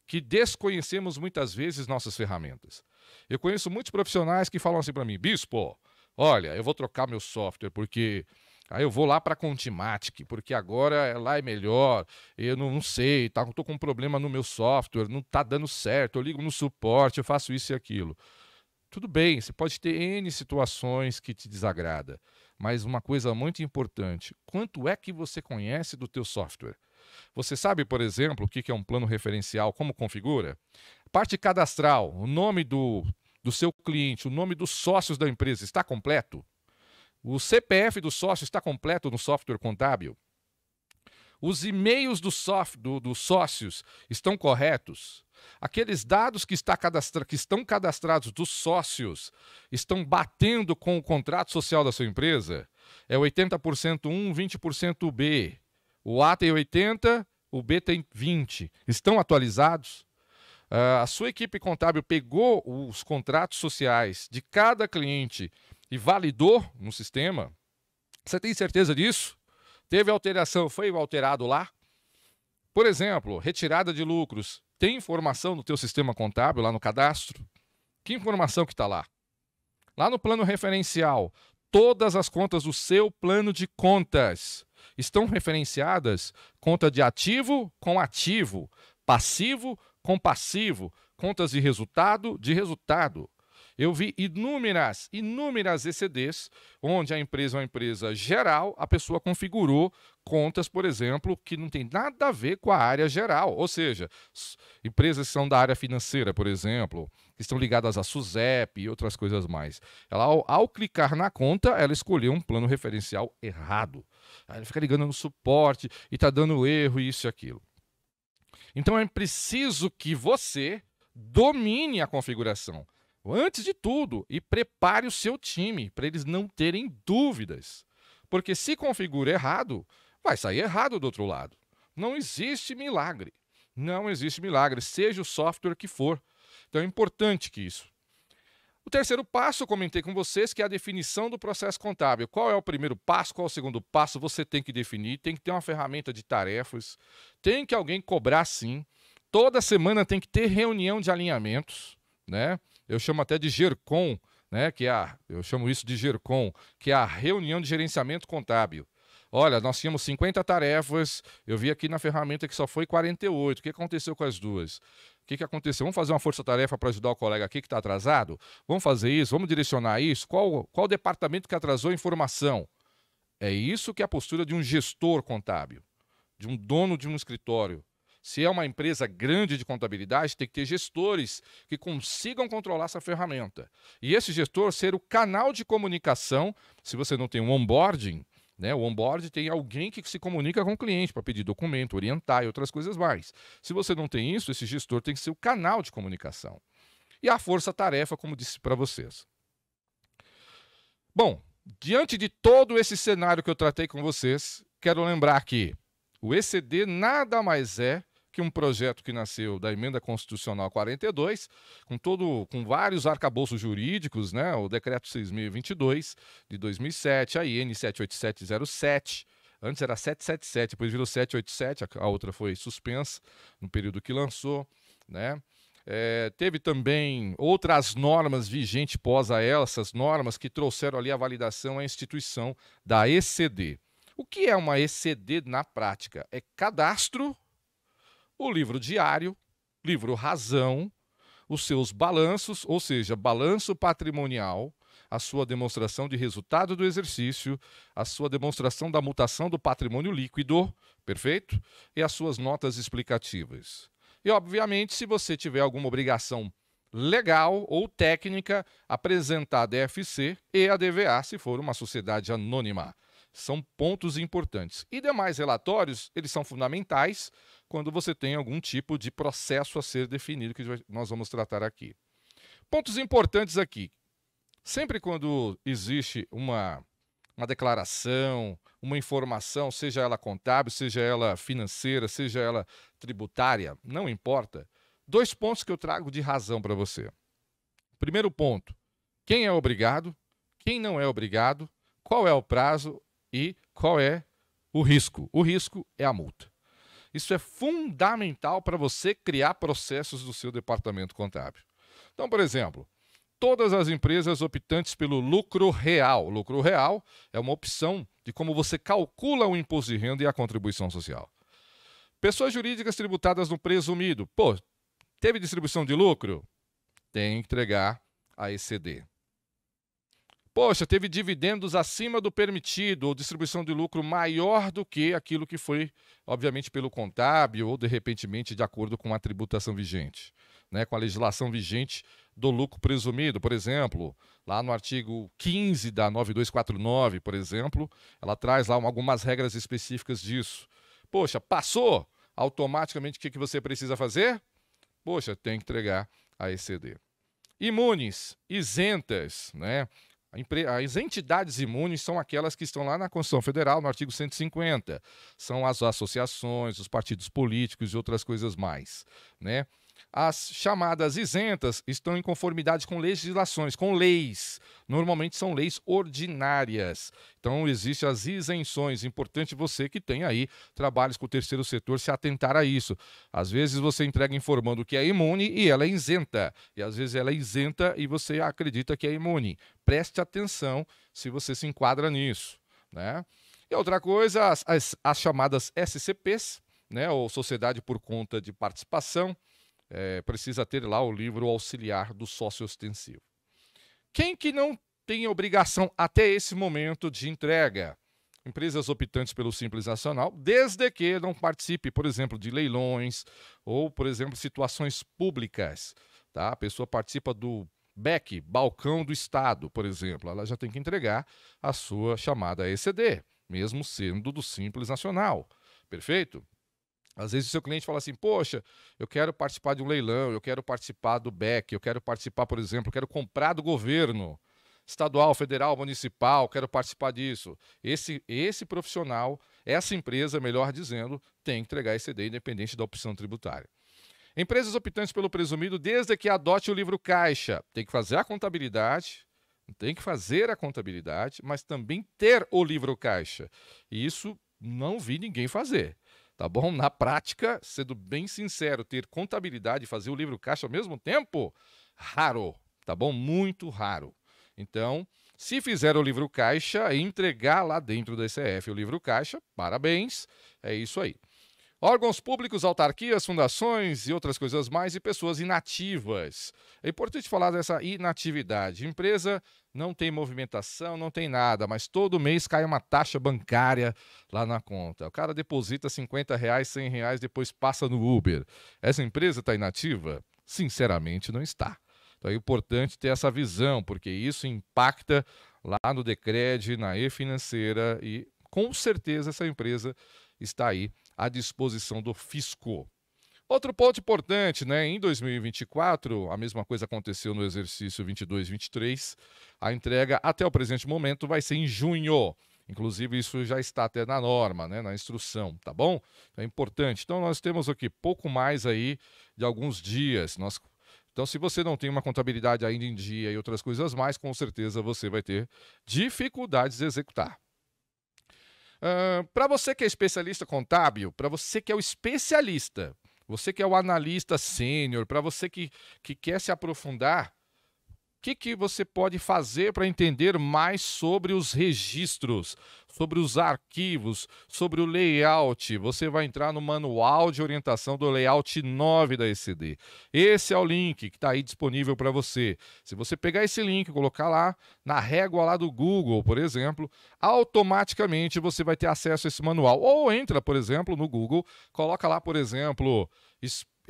que desconhecemos muitas vezes nossas ferramentas. Eu conheço muitos profissionais que falam assim para mim, Bispo, olha, eu vou trocar meu software porque Aí eu vou lá para Contimatic, porque agora lá é melhor. Eu não, não sei, tá, tô com um problema no meu software, não tá dando certo. Eu ligo no suporte, eu faço isso e aquilo. Tudo bem, você pode ter N situações que te desagrada, mas uma coisa muito importante, quanto é que você conhece do teu software? Você sabe, por exemplo, o que é um plano referencial, como configura? Parte cadastral, o nome do, do seu cliente, o nome dos sócios da empresa está completo? O CPF do sócio está completo no software contábil? Os e-mails do soft, do, dos sócios estão corretos? Aqueles dados que, está cadastra, que estão cadastrados dos sócios estão batendo com o contrato social da sua empresa? É 80% um, 20% B. O A tem 80, o B tem 20. Estão atualizados? Uh, a sua equipe contábil pegou os contratos sociais de cada cliente e validou no sistema? Você tem certeza disso? Teve alteração, foi alterado lá? Por exemplo, retirada de lucros. Tem informação no teu sistema contábil, lá no cadastro? Que informação que está lá? Lá no plano referencial, todas as contas do seu plano de contas estão referenciadas conta de ativo com ativo, passivo com passivo, contas de resultado de resultado. Eu vi inúmeras, inúmeras ECDs, onde a empresa é uma empresa geral, a pessoa configurou contas, por exemplo, que não tem nada a ver com a área geral. Ou seja, empresas que são da área financeira, por exemplo, que estão ligadas à SUSEP e outras coisas mais. Ela, ao, ao clicar na conta, ela escolheu um plano referencial errado. Ela fica ligando no suporte e está dando erro, isso e aquilo. Então é preciso que você domine a configuração antes de tudo, e prepare o seu time para eles não terem dúvidas. Porque se configura errado, vai sair errado do outro lado. Não existe milagre. Não existe milagre, seja o software que for. Então é importante que isso. O terceiro passo, eu comentei com vocês, que é a definição do processo contábil. Qual é o primeiro passo? Qual é o segundo passo? Você tem que definir, tem que ter uma ferramenta de tarefas, tem que alguém cobrar sim. Toda semana tem que ter reunião de alinhamentos, né? Eu chamo até de GERCOM, né, que é a, eu chamo isso de GERCOM, que é a reunião de gerenciamento contábil. Olha, nós tínhamos 50 tarefas, eu vi aqui na ferramenta que só foi 48. O que aconteceu com as duas? O que, que aconteceu? Vamos fazer uma força-tarefa para ajudar o colega aqui que está atrasado? Vamos fazer isso? Vamos direcionar isso? Qual, qual departamento que atrasou a informação? É isso que é a postura de um gestor contábil, de um dono de um escritório. Se é uma empresa grande de contabilidade, tem que ter gestores que consigam controlar essa ferramenta. E esse gestor ser o canal de comunicação, se você não tem um onboarding, né? O onboard tem alguém que se comunica com o cliente para pedir documento, orientar e outras coisas mais. Se você não tem isso, esse gestor tem que ser o canal de comunicação. E a força-tarefa, como disse para vocês. Bom, diante de todo esse cenário que eu tratei com vocês, quero lembrar que o ECD nada mais é que um projeto que nasceu da emenda constitucional 42, com todo com vários arcabouços jurídicos, né, o decreto 6022 de 2007, a IN 78707, antes era 777, depois virou 787, a outra foi suspensa no período que lançou, né? É, teve também outras normas vigentes pós a essas normas que trouxeram ali a validação à instituição da ECD. O que é uma ECD na prática? É cadastro o livro diário, livro razão, os seus balanços, ou seja, balanço patrimonial, a sua demonstração de resultado do exercício, a sua demonstração da mutação do patrimônio líquido, perfeito? E as suas notas explicativas. E, obviamente, se você tiver alguma obrigação legal ou técnica, apresentar a DFC e a DVA, se for uma sociedade anônima. São pontos importantes. E demais relatórios, eles são fundamentais quando você tem algum tipo de processo a ser definido, que nós vamos tratar aqui. Pontos importantes aqui. Sempre quando existe uma, uma declaração, uma informação, seja ela contábil, seja ela financeira, seja ela tributária, não importa, dois pontos que eu trago de razão para você. Primeiro ponto: quem é obrigado, quem não é obrigado, qual é o prazo e qual é o risco. O risco é a multa. Isso é fundamental para você criar processos do seu departamento contábil. Então, por exemplo, todas as empresas optantes pelo lucro real. lucro real é uma opção de como você calcula o imposto de renda e a contribuição social. Pessoas jurídicas tributadas no presumido. Pô, teve distribuição de lucro? Tem que entregar a ECD. Poxa, teve dividendos acima do permitido ou distribuição de lucro maior do que aquilo que foi, obviamente, pelo contábil ou, de repentemente, de acordo com a tributação vigente, né, com a legislação vigente do lucro presumido. Por exemplo, lá no artigo 15 da 9249, por exemplo, ela traz lá algumas regras específicas disso. Poxa, passou, automaticamente o que, que você precisa fazer? Poxa, tem que entregar a ECD. Imunes, isentas, né? As entidades imunes são aquelas que estão lá na Constituição Federal, no artigo 150. São as associações, os partidos políticos e outras coisas mais. Né? As chamadas isentas estão em conformidade com legislações, com leis. Normalmente são leis ordinárias. Então, existem as isenções. Importante você que tem aí trabalhos com o terceiro setor se atentar a isso. Às vezes você entrega informando que é imune e ela é isenta. E às vezes ela é isenta e você acredita que é imune. Preste atenção se você se enquadra nisso. Né? E outra coisa, as, as, as chamadas SCPs, né, ou Sociedade por Conta de Participação é, precisa ter lá o livro auxiliar do sócio ostensivo. Quem que não tem obrigação até esse momento de entrega? Empresas optantes pelo Simples Nacional, desde que não participe, por exemplo, de leilões ou, por exemplo, situações públicas. Tá? A pessoa participa do BEC, Balcão do Estado, por exemplo, ela já tem que entregar a sua chamada ECD, mesmo sendo do Simples Nacional. Perfeito? Às vezes o seu cliente fala assim: Poxa, eu quero participar de um leilão, eu quero participar do BEC, eu quero participar, por exemplo, eu quero comprar do governo estadual, federal, municipal, quero participar disso. Esse, esse profissional, essa empresa, melhor dizendo, tem que entregar esse ECD independente da opção tributária. Empresas optantes pelo presumido, desde que adote o livro caixa, tem que fazer a contabilidade, tem que fazer a contabilidade, mas também ter o livro caixa. E isso não vi ninguém fazer tá bom? Na prática, sendo bem sincero, ter contabilidade e fazer o livro caixa ao mesmo tempo, raro, tá bom? Muito raro. Então, se fizer o livro caixa e entregar lá dentro do ECF o livro caixa, parabéns, é isso aí. Órgãos públicos, autarquias, fundações e outras coisas mais e pessoas inativas. É importante falar dessa inatividade. Empresa não tem movimentação, não tem nada, mas todo mês cai uma taxa bancária lá na conta. O cara deposita 50 reais, 100 reais, depois passa no Uber. Essa empresa está inativa? Sinceramente, não está. Então é importante ter essa visão, porque isso impacta lá no Decred, na e-financeira e com certeza essa empresa está aí à disposição do fisco. Outro ponto importante, né? Em 2024, a mesma coisa aconteceu no exercício 22-23. A entrega até o presente momento vai ser em junho. Inclusive, isso já está até na norma, né, na instrução, tá bom? É importante. Então, nós temos aqui pouco mais aí de alguns dias. Nós... Então, se você não tem uma contabilidade ainda em dia e outras coisas mais, com certeza você vai ter dificuldades de executar. Uh, para você que é especialista contábil, para você que é o especialista, você que é o analista sênior, para você que, que quer se aprofundar, que, que você pode fazer para entender mais sobre os registros, sobre os arquivos, sobre o layout? Você vai entrar no manual de orientação do layout 9 da ECD. Esse é o link que está aí disponível para você. Se você pegar esse link e colocar lá na régua lá do Google, por exemplo, automaticamente você vai ter acesso a esse manual. Ou entra, por exemplo, no Google, coloca lá, por exemplo,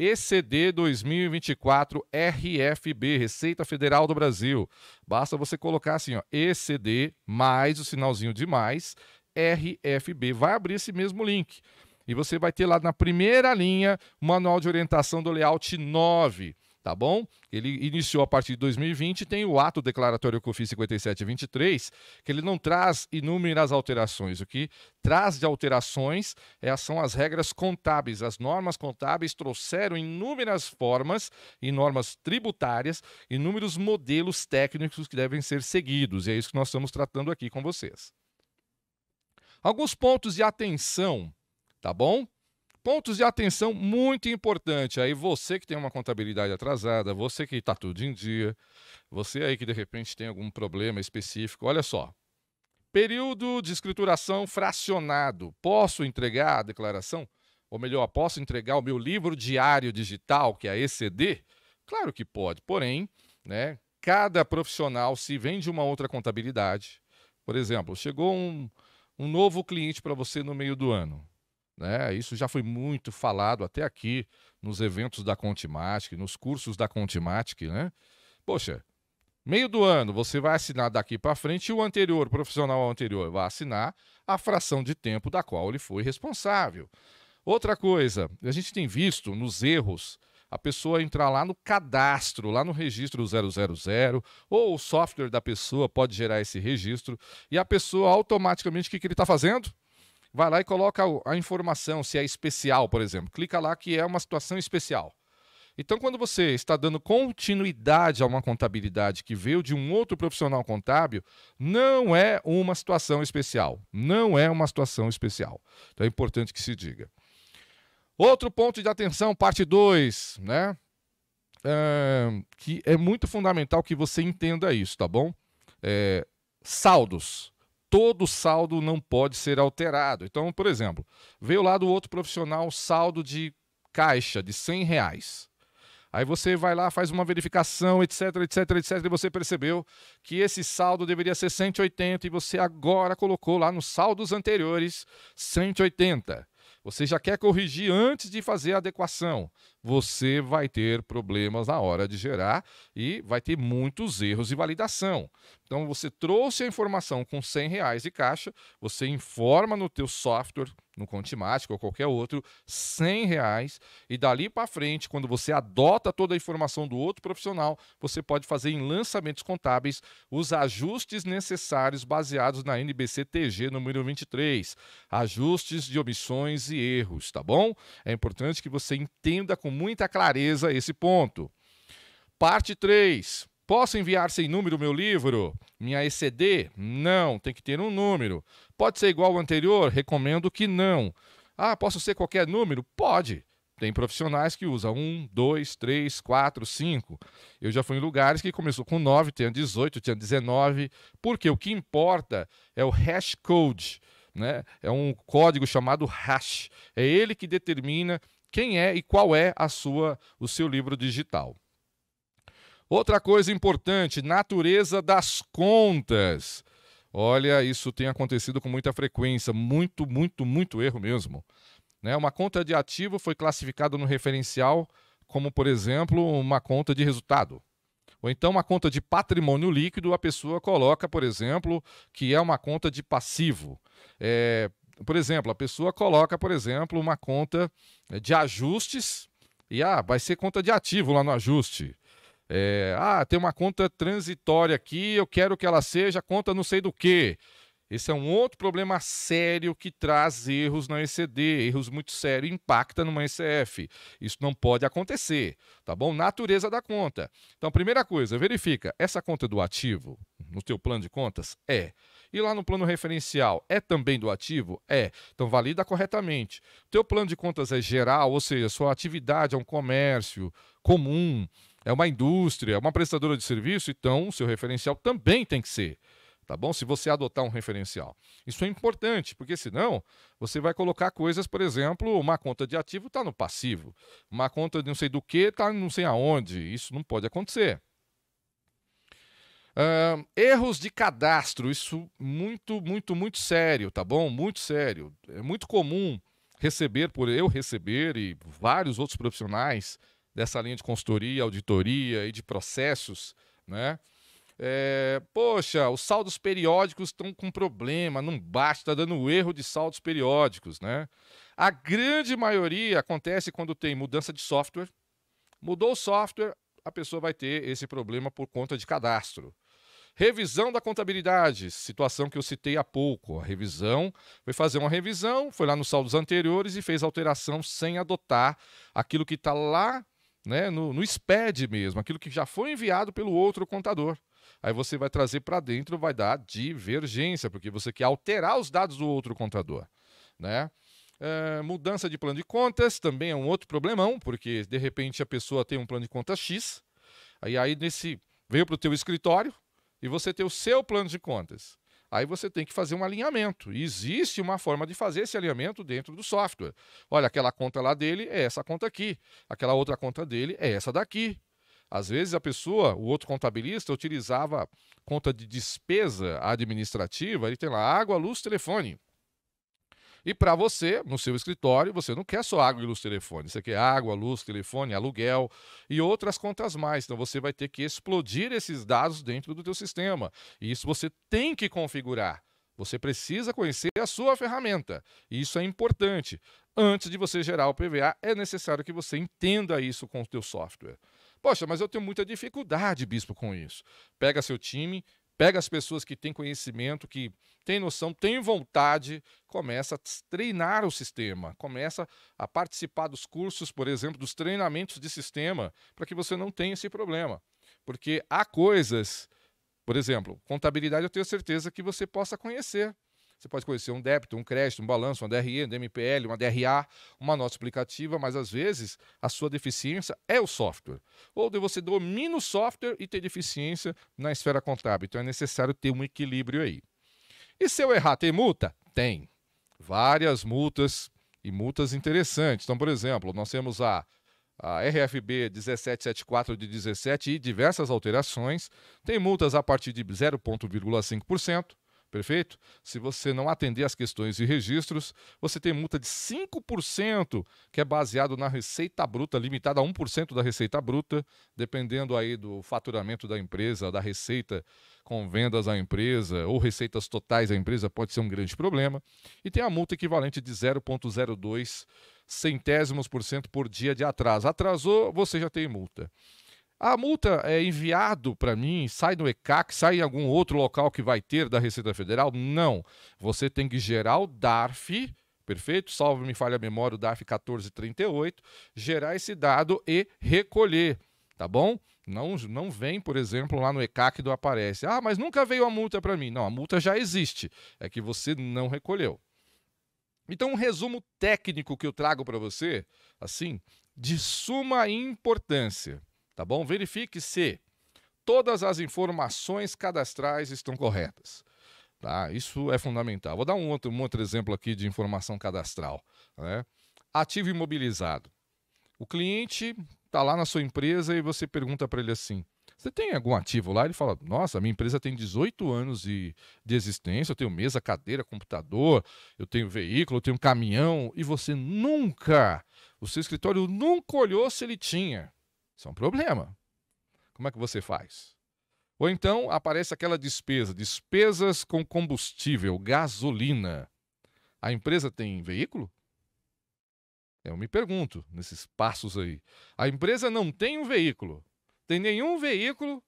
ECD 2024 RFB, Receita Federal do Brasil. Basta você colocar assim, ó, ECD mais o sinalzinho de mais RFB. Vai abrir esse mesmo link. E você vai ter lá na primeira linha o manual de orientação do layout 9 tá bom? Ele iniciou a partir de 2020 tem o ato declaratório COFI 5723, que ele não traz inúmeras alterações. O que traz de alterações é, são as regras contábeis. As normas contábeis trouxeram inúmeras formas e normas tributárias, inúmeros modelos técnicos que devem ser seguidos. E é isso que nós estamos tratando aqui com vocês. Alguns pontos de atenção, tá bom? Pontos de atenção muito importante. Aí você que tem uma contabilidade atrasada, você que está tudo em dia, você aí que de repente tem algum problema específico, olha só. Período de escrituração fracionado. Posso entregar a declaração? Ou melhor, posso entregar o meu livro diário digital, que é a ECD? Claro que pode, porém, né, cada profissional, se vem de uma outra contabilidade, por exemplo, chegou um, um novo cliente para você no meio do ano. Né? Isso já foi muito falado até aqui nos eventos da Contimatic, nos cursos da Contimatic. Né? Poxa, meio do ano você vai assinar daqui para frente e o anterior, o profissional anterior, vai assinar a fração de tempo da qual ele foi responsável. Outra coisa, a gente tem visto nos erros a pessoa entrar lá no cadastro, lá no registro 000, ou o software da pessoa pode gerar esse registro, e a pessoa automaticamente, o que, que ele está fazendo? Vai lá e coloca a informação, se é especial, por exemplo. Clica lá que é uma situação especial. Então, quando você está dando continuidade a uma contabilidade que veio de um outro profissional contábil, não é uma situação especial. Não é uma situação especial. Então, é importante que se diga. Outro ponto de atenção, parte 2, né? É, que é muito fundamental que você entenda isso, tá bom? É, saldos. Todo saldo não pode ser alterado. Então, por exemplo, veio lá do outro profissional saldo de caixa de 100 reais. Aí você vai lá, faz uma verificação, etc, etc, etc, e você percebeu que esse saldo deveria ser 180 e você agora colocou lá nos saldos anteriores 180. Você já quer corrigir antes de fazer a adequação. Você vai ter problemas na hora de gerar e vai ter muitos erros de validação. Então você trouxe a informação com 100 reais de caixa, você informa no teu software no Contimático ou qualquer outro, 100 reais, e dali para frente, quando você adota toda a informação do outro profissional, você pode fazer em lançamentos contábeis os ajustes necessários baseados na NBC TG número 23, ajustes de omissões e erros, tá bom? É importante que você entenda com muita clareza esse ponto. Parte 3. Posso enviar sem número meu livro? Minha ECD? Não, tem que ter um número. Pode ser igual ao anterior? Recomendo que não. Ah, posso ser qualquer número? Pode. Tem profissionais que usam 1, 2, 3, 4, 5. Eu já fui em lugares que começou com 9, tinha 18, tinha 19, porque o que importa é o hash code. Né? É um código chamado hash. É ele que determina quem é e qual é a sua o seu livro digital. Outra coisa importante, natureza das contas. Olha, isso tem acontecido com muita frequência, muito, muito, muito erro mesmo. Né? Uma conta de ativo foi classificada no referencial como, por exemplo, uma conta de resultado. Ou então uma conta de patrimônio líquido, a pessoa coloca, por exemplo, que é uma conta de passivo. É, por exemplo, a pessoa coloca, por exemplo, uma conta de ajustes e ah, vai ser conta de ativo lá no ajuste. É, ah, tem uma conta transitória aqui, eu quero que ela seja conta não sei do que. Esse é um outro problema sério que traz erros na ECD, erros muito sérios, impacta numa ECF. Isso não pode acontecer, tá bom? Natureza da conta. Então, primeira coisa, verifica, essa conta é do ativo no teu plano de contas? É. E lá no plano referencial, é também do ativo? É. Então, valida corretamente. Teu plano de contas é geral, ou seja, sua atividade é um comércio comum, é uma indústria, é uma prestadora de serviço, então o seu referencial também tem que ser. Tá bom? Se você adotar um referencial. Isso é importante, porque senão você vai colocar coisas, por exemplo, uma conta de ativo está no passivo, uma conta de não sei do que está não sei aonde. Isso não pode acontecer. Uh, erros de cadastro, isso muito, muito, muito sério, tá bom? Muito sério. É muito comum receber, por eu receber e vários outros profissionais dessa linha de consultoria, auditoria e de processos, né? É, poxa, os saldos periódicos estão com problema, não basta, está dando erro de saldos periódicos, né? A grande maioria acontece quando tem mudança de software. Mudou o software, a pessoa vai ter esse problema por conta de cadastro. Revisão da contabilidade, situação que eu citei há pouco. A revisão foi fazer uma revisão, foi lá nos saldos anteriores e fez alteração sem adotar aquilo que está lá né, no, no SPED mesmo, aquilo que já foi enviado pelo outro contador. Aí você vai trazer para dentro, vai dar divergência, porque você quer alterar os dados do outro contador. Né? É, mudança de plano de contas também é um outro problemão, porque de repente a pessoa tem um plano de contas X, aí, aí nesse veio para o teu escritório e você tem o seu plano de contas. Aí você tem que fazer um alinhamento. E existe uma forma de fazer esse alinhamento dentro do software. Olha, aquela conta lá dele é essa conta aqui, aquela outra conta dele é essa daqui. Às vezes a pessoa, o outro contabilista, utilizava conta de despesa administrativa, ele tem lá água, luz, telefone. E para você, no seu escritório, você não quer só água e luz telefone. Você quer água, luz, telefone, aluguel e outras contas mais. Então você vai ter que explodir esses dados dentro do teu sistema. E isso você tem que configurar. Você precisa conhecer a sua ferramenta. E isso é importante. Antes de você gerar o PVA, é necessário que você entenda isso com o teu software. Poxa, mas eu tenho muita dificuldade, bispo, com isso. Pega seu time, pega as pessoas que têm conhecimento, que têm noção, têm vontade, começa a treinar o sistema, começa a participar dos cursos, por exemplo, dos treinamentos de sistema, para que você não tenha esse problema. Porque há coisas, por exemplo, contabilidade eu tenho certeza que você possa conhecer. Você pode conhecer um débito, um crédito, um balanço, uma DRE, um DMPL, uma DRA, uma nota explicativa, mas às vezes a sua deficiência é o software. Ou você domina o software e tem deficiência na esfera contábil. Então é necessário ter um equilíbrio aí. E se eu errar, tem multa? Tem. Várias multas e multas interessantes. Então, por exemplo, nós temos a a RFB 1774 de 17 e diversas alterações. Tem multas a partir de 0,5%, Perfeito? Se você não atender às questões de registros, você tem multa de 5%, que é baseado na receita bruta, limitada a 1% da receita bruta, dependendo aí do faturamento da empresa, da receita com vendas à empresa ou receitas totais da empresa, pode ser um grande problema. E tem a multa equivalente de 0,02 centésimos por cento por dia de atraso. Atrasou, você já tem multa. A multa é enviado para mim, sai no ECAC, sai em algum outro local que vai ter da Receita Federal? Não. Você tem que gerar o DARF, perfeito? Salve me falha a memória, o DARF 1438, gerar esse dado e recolher, tá bom? Não, não vem, por exemplo, lá no ECAC do aparece. Ah, mas nunca veio a multa para mim. Não, a multa já existe. É que você não recolheu. Então, um resumo técnico que eu trago para você, assim, de suma importância tá bom? Verifique se todas as informações cadastrais estão corretas. Tá? Isso é fundamental. Vou dar um outro, um outro exemplo aqui de informação cadastral. Né? Ativo imobilizado. O cliente está lá na sua empresa e você pergunta para ele assim: você tem algum ativo lá? Ele fala: Nossa, minha empresa tem 18 anos de, de existência, eu tenho mesa, cadeira, computador, eu tenho veículo, eu tenho caminhão, e você nunca, o seu escritório nunca olhou se ele tinha. Isso é um problema. Como é que você faz? Ou então aparece aquela despesa, despesas com combustível, gasolina. A empresa tem veículo? Eu me pergunto nesses passos aí. A empresa não tem um veículo, tem nenhum veículo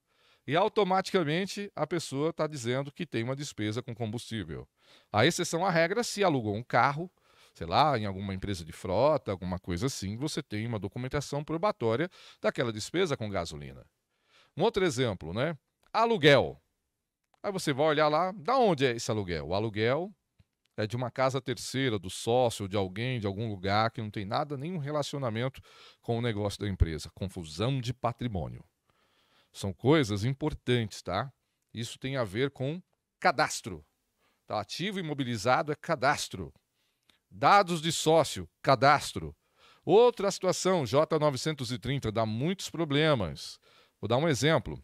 e automaticamente a pessoa está dizendo que tem uma despesa com combustível. A exceção à regra se alugou um carro sei lá, em alguma empresa de frota, alguma coisa assim, você tem uma documentação probatória daquela despesa com gasolina. Um outro exemplo, né? Aluguel. Aí você vai olhar lá, da onde é esse aluguel? O aluguel é de uma casa terceira, do sócio, de alguém, de algum lugar que não tem nada, nenhum relacionamento com o negócio da empresa. Confusão de patrimônio. São coisas importantes, tá? Isso tem a ver com cadastro. Tá? Ativo imobilizado é cadastro. Dados de sócio, cadastro. Outra situação, J930, dá muitos problemas. Vou dar um exemplo.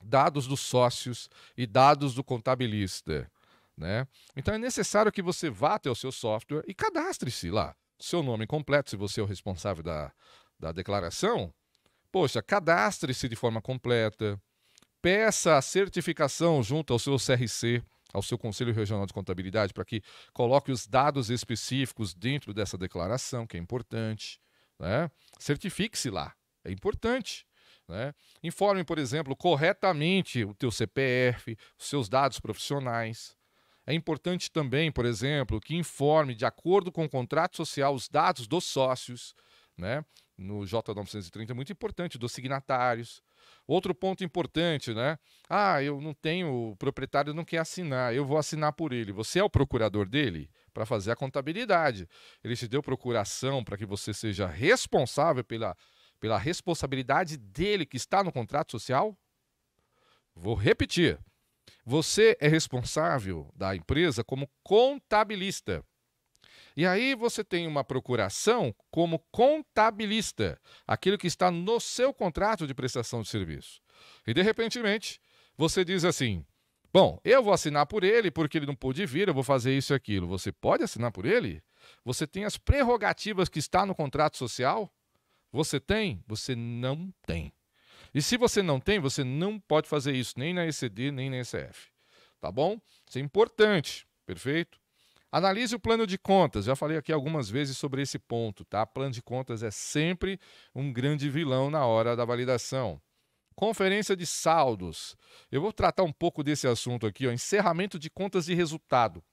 Dados dos sócios e dados do contabilista. Né? Então é necessário que você vá até o seu software e cadastre-se lá. Seu nome completo, se você é o responsável da, da declaração. Poxa, cadastre-se de forma completa. Peça a certificação junto ao seu CRC ao seu Conselho Regional de Contabilidade para que coloque os dados específicos dentro dessa declaração, que é importante. Né? Certifique-se lá, é importante. Né? Informe, por exemplo, corretamente o teu CPF, os seus dados profissionais. É importante também, por exemplo, que informe, de acordo com o contrato social, os dados dos sócios. Né? No J930 é muito importante, dos signatários. Outro ponto importante, né? Ah, eu não tenho, o proprietário não quer assinar, eu vou assinar por ele. Você é o procurador dele? para fazer a contabilidade. Ele te deu procuração para que você seja responsável pela, pela responsabilidade dele que está no contrato social? Vou repetir. Você é responsável da empresa como contabilista. E aí você tem uma procuração como contabilista, aquilo que está no seu contrato de prestação de serviço. E de repentemente, você diz assim: Bom, eu vou assinar por ele porque ele não pôde vir, eu vou fazer isso e aquilo. Você pode assinar por ele? Você tem as prerrogativas que está no contrato social? Você tem? Você não tem. E se você não tem, você não pode fazer isso nem na ECD, nem na ECF. Tá bom? Isso é importante, perfeito? Analise o plano de contas. Já falei aqui algumas vezes sobre esse ponto, tá? Plano de contas é sempre um grande vilão na hora da validação. Conferência de saldos. Eu vou tratar um pouco desse assunto aqui, ó, encerramento de contas de resultado.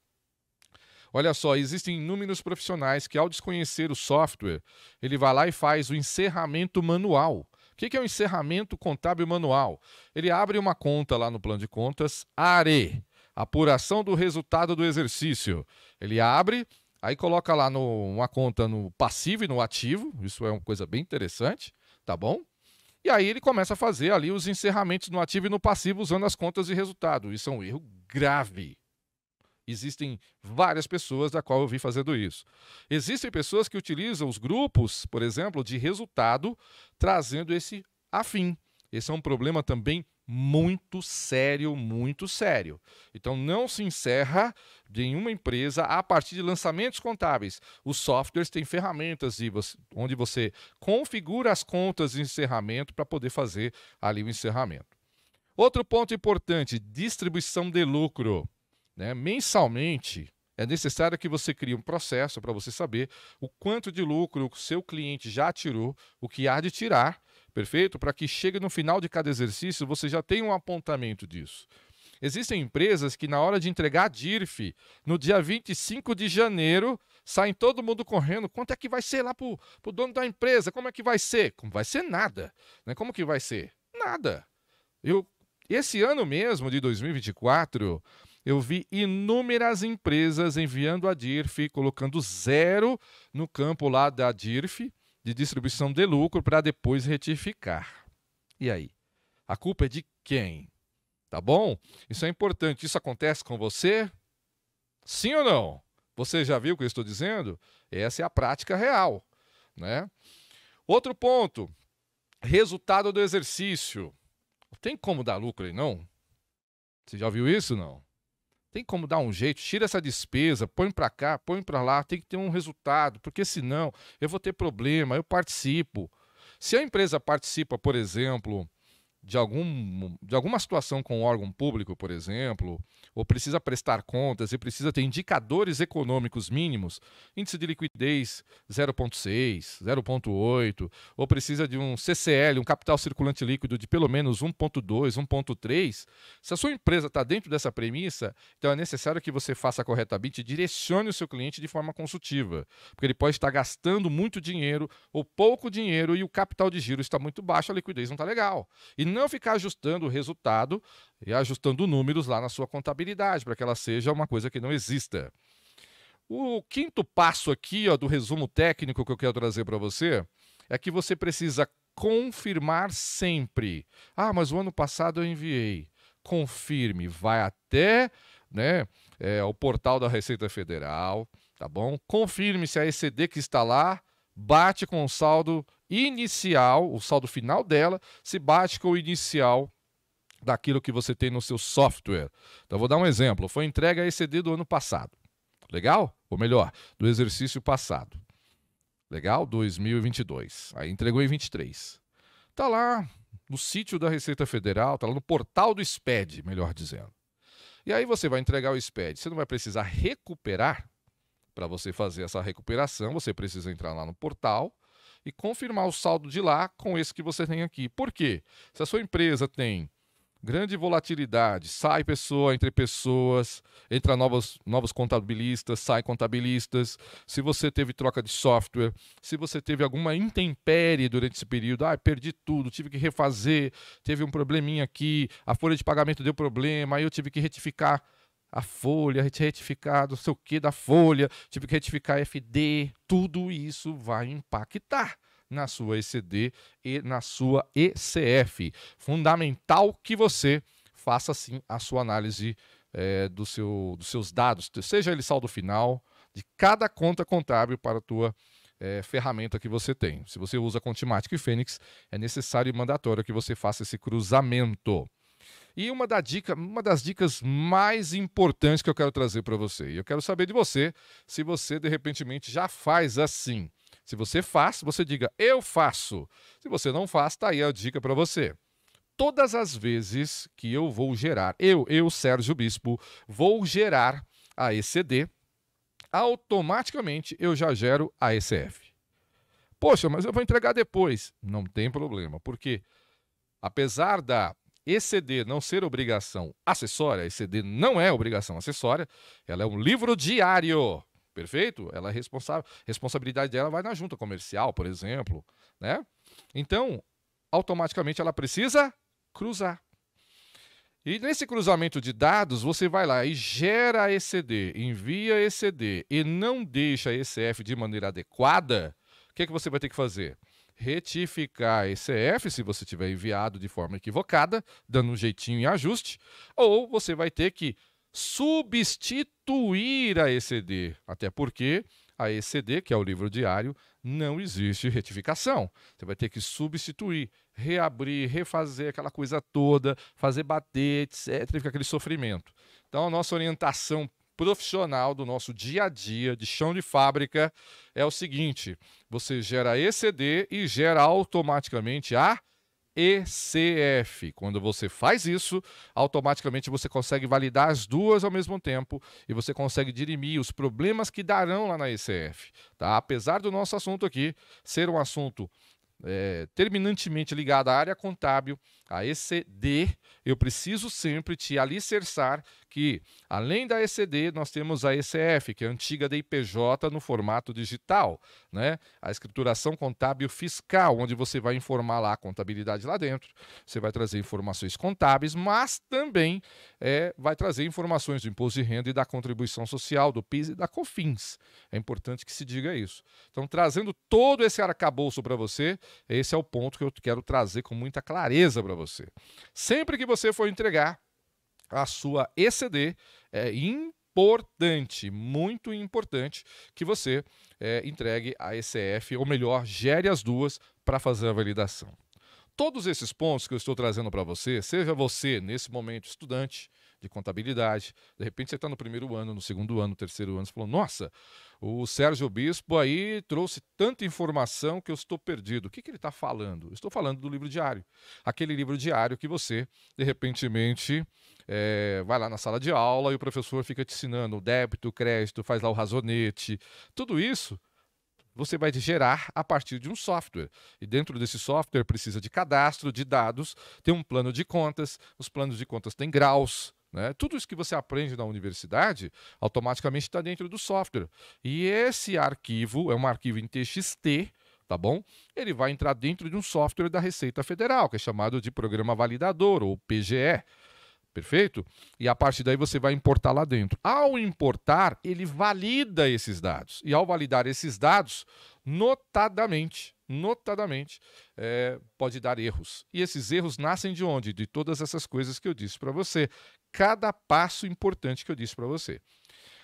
Olha só, existem inúmeros profissionais que, ao desconhecer o software, ele vai lá e faz o encerramento manual. O que é o encerramento contábil manual? Ele abre uma conta lá no plano de contas, ARE, apuração do resultado do exercício. Ele abre, aí coloca lá no, uma conta no passivo e no ativo, isso é uma coisa bem interessante, tá bom? E aí ele começa a fazer ali os encerramentos no ativo e no passivo usando as contas de resultado. Isso é um erro grave. Existem várias pessoas da qual eu vi fazendo isso. Existem pessoas que utilizam os grupos, por exemplo, de resultado, trazendo esse afim. Esse é um problema também muito sério, muito sério. Então não se encerra em uma empresa a partir de lançamentos contábeis. Os softwares têm ferramentas onde você configura as contas de encerramento para poder fazer ali o encerramento. Outro ponto importante: distribuição de lucro. Né? Mensalmente, é necessário que você crie um processo para você saber o quanto de lucro o seu cliente já tirou, o que há de tirar perfeito? Para que chegue no final de cada exercício você já tenha um apontamento disso. Existem empresas que, na hora de entregar a DIRF, no dia 25 de janeiro, saem todo mundo correndo. Quanto é que vai ser lá para o dono da empresa? Como é que vai ser? Como vai ser nada. Né? Como que vai ser? Nada. Eu, esse ano mesmo, de 2024, eu vi inúmeras empresas enviando a DIRF, colocando zero no campo lá da DIRF, de distribuição de lucro para depois retificar. E aí? A culpa é de quem? Tá bom? Isso é importante. Isso acontece com você? Sim ou não? Você já viu o que eu estou dizendo? Essa é a prática real, né? Outro ponto, resultado do exercício. Tem como dar lucro aí, não? Você já viu isso, não? Tem como dar um jeito, tira essa despesa, põe para cá, põe para lá, tem que ter um resultado, porque senão eu vou ter problema, eu participo. Se a empresa participa, por exemplo, de, algum, de alguma situação com um órgão público, por exemplo, ou precisa prestar contas e precisa ter indicadores econômicos mínimos, índice de liquidez 0,6, 0,8, ou precisa de um CCL, um capital circulante líquido de pelo menos 1,2, 1,3, se a sua empresa está dentro dessa premissa, então é necessário que você faça corretamente e direcione o seu cliente de forma consultiva, porque ele pode estar gastando muito dinheiro ou pouco dinheiro e o capital de giro está muito baixo, a liquidez não está legal. E não ficar ajustando o resultado e ajustando números lá na sua contabilidade, para que ela seja uma coisa que não exista. O quinto passo aqui ó, do resumo técnico que eu quero trazer para você é que você precisa confirmar sempre. Ah, mas o ano passado eu enviei. Confirme, vai até né, é, o portal da Receita Federal, tá bom? Confirme se a ECD que está lá bate com o saldo inicial, o saldo final dela, se bate com o inicial daquilo que você tem no seu software. Então, vou dar um exemplo. Foi entregue a ECD do ano passado. Legal? Ou melhor, do exercício passado. Legal? 2022. Aí entregou em 23. Tá lá no sítio da Receita Federal, tá lá no portal do SPED, melhor dizendo. E aí você vai entregar o SPED. Você não vai precisar recuperar para você fazer essa recuperação, você precisa entrar lá no portal e confirmar o saldo de lá com esse que você tem aqui. Por quê? Se a sua empresa tem grande volatilidade, sai pessoa entre pessoas, entra novos, novos contabilistas, sai contabilistas. Se você teve troca de software, se você teve alguma intempérie durante esse período, ah, perdi tudo, tive que refazer, teve um probleminha aqui, a folha de pagamento deu problema, aí eu tive que retificar a folha, retificar não sei o que da folha, tive que retificar FD, tudo isso vai impactar na sua ECD e na sua ECF. Fundamental que você faça sim a sua análise é, do seu, dos seus dados, seja ele saldo final, de cada conta contábil para a tua é, ferramenta que você tem. Se você usa Contimatic e Fênix, é necessário e mandatório que você faça esse cruzamento. E uma, da dica, uma das dicas mais importantes que eu quero trazer para você, e eu quero saber de você se você de repente já faz assim. Se você faz, você diga eu faço. Se você não faz, tá aí a dica para você. Todas as vezes que eu vou gerar, eu, eu, Sérgio Bispo, vou gerar a ECD, automaticamente eu já gero a ECF. Poxa, mas eu vou entregar depois. Não tem problema, porque apesar da ECD não ser obrigação acessória, ECD não é obrigação acessória, ela é um livro diário. Perfeito? Ela é responsável, responsabilidade dela vai na junta comercial, por exemplo, né? Então, automaticamente ela precisa cruzar. E nesse cruzamento de dados, você vai lá e gera ECD, envia ECD e não deixa ECF de maneira adequada, o que, é que você vai ter que fazer? Retificar ECF, se você tiver enviado de forma equivocada, dando um jeitinho em ajuste, ou você vai ter que substituir a ECD, até porque a ECD, que é o livro diário, não existe retificação. Você vai ter que substituir, reabrir, refazer aquela coisa toda, fazer bater, etc. Fica aquele sofrimento. Então, a nossa orientação profissional do nosso dia a dia, de chão de fábrica, é o seguinte: você gera ECD e gera automaticamente a ECF. Quando você faz isso, automaticamente você consegue validar as duas ao mesmo tempo e você consegue dirimir os problemas que darão lá na ECF. Tá? Apesar do nosso assunto aqui ser um assunto é, terminantemente ligado à área contábil, a ECD, eu preciso sempre te alicerçar que, além da ECD, nós temos a ECF, que é a antiga DIPJ no formato digital, né? A escrituração contábil fiscal, onde você vai informar lá a contabilidade lá dentro, você vai trazer informações contábeis, mas também é, vai trazer informações do imposto de renda e da contribuição social, do PIS e da COFINS. É importante que se diga isso. Então, trazendo todo esse arcabouço para você, esse é o ponto que eu quero trazer com muita clareza para você. Sempre que você for entregar a sua ECD, é importante, muito importante, que você é, entregue a ECF, ou melhor, gere as duas para fazer a validação. Todos esses pontos que eu estou trazendo para você, seja você, nesse momento, estudante, de contabilidade. De repente você está no primeiro ano, no segundo ano, no terceiro ano, você falou: Nossa, o Sérgio Bispo aí trouxe tanta informação que eu estou perdido. O que, que ele está falando? Eu estou falando do livro diário. Aquele livro diário que você, de repentemente, é, vai lá na sala de aula e o professor fica te ensinando o débito, o crédito, faz lá o razonete. Tudo isso você vai gerar a partir de um software. E dentro desse software precisa de cadastro, de dados, tem um plano de contas, os planos de contas têm graus, né? Tudo isso que você aprende na universidade automaticamente está dentro do software. E esse arquivo é um arquivo em TXT, tá bom? Ele vai entrar dentro de um software da Receita Federal, que é chamado de Programa Validador, ou PGE. Perfeito? E a partir daí você vai importar lá dentro. Ao importar, ele valida esses dados. E ao validar esses dados, notadamente, notadamente, é, pode dar erros. E esses erros nascem de onde? De todas essas coisas que eu disse para você. Cada passo importante que eu disse para você.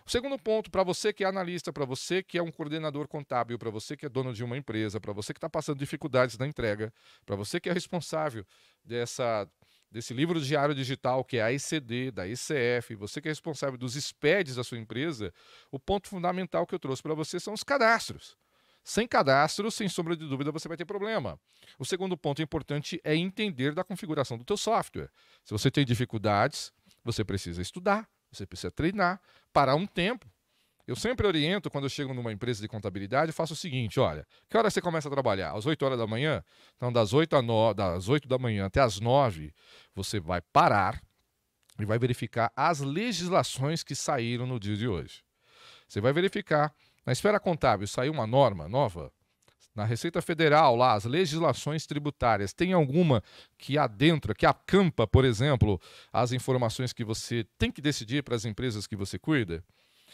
O segundo ponto, para você que é analista, para você que é um coordenador contábil, para você que é dono de uma empresa, para você que está passando dificuldades na entrega, para você que é responsável dessa desse livro diário digital, que é a ICD, da ICF, você que é responsável dos SPEDs da sua empresa, o ponto fundamental que eu trouxe para você são os cadastros. Sem cadastro, sem sombra de dúvida, você vai ter problema. O segundo ponto importante é entender da configuração do teu software. Se você tem dificuldades, você precisa estudar, você precisa treinar, parar um tempo, eu sempre oriento, quando eu chego numa empresa de contabilidade, faço o seguinte: olha, que hora você começa a trabalhar? Às 8 horas da manhã? Então, das 8, a das 8 da manhã até as 9, você vai parar e vai verificar as legislações que saíram no dia de hoje. Você vai verificar, na esfera contábil, saiu uma norma nova? na Receita Federal, lá, as legislações tributárias, tem alguma que adentra, que acampa, por exemplo, as informações que você tem que decidir para as empresas que você cuida?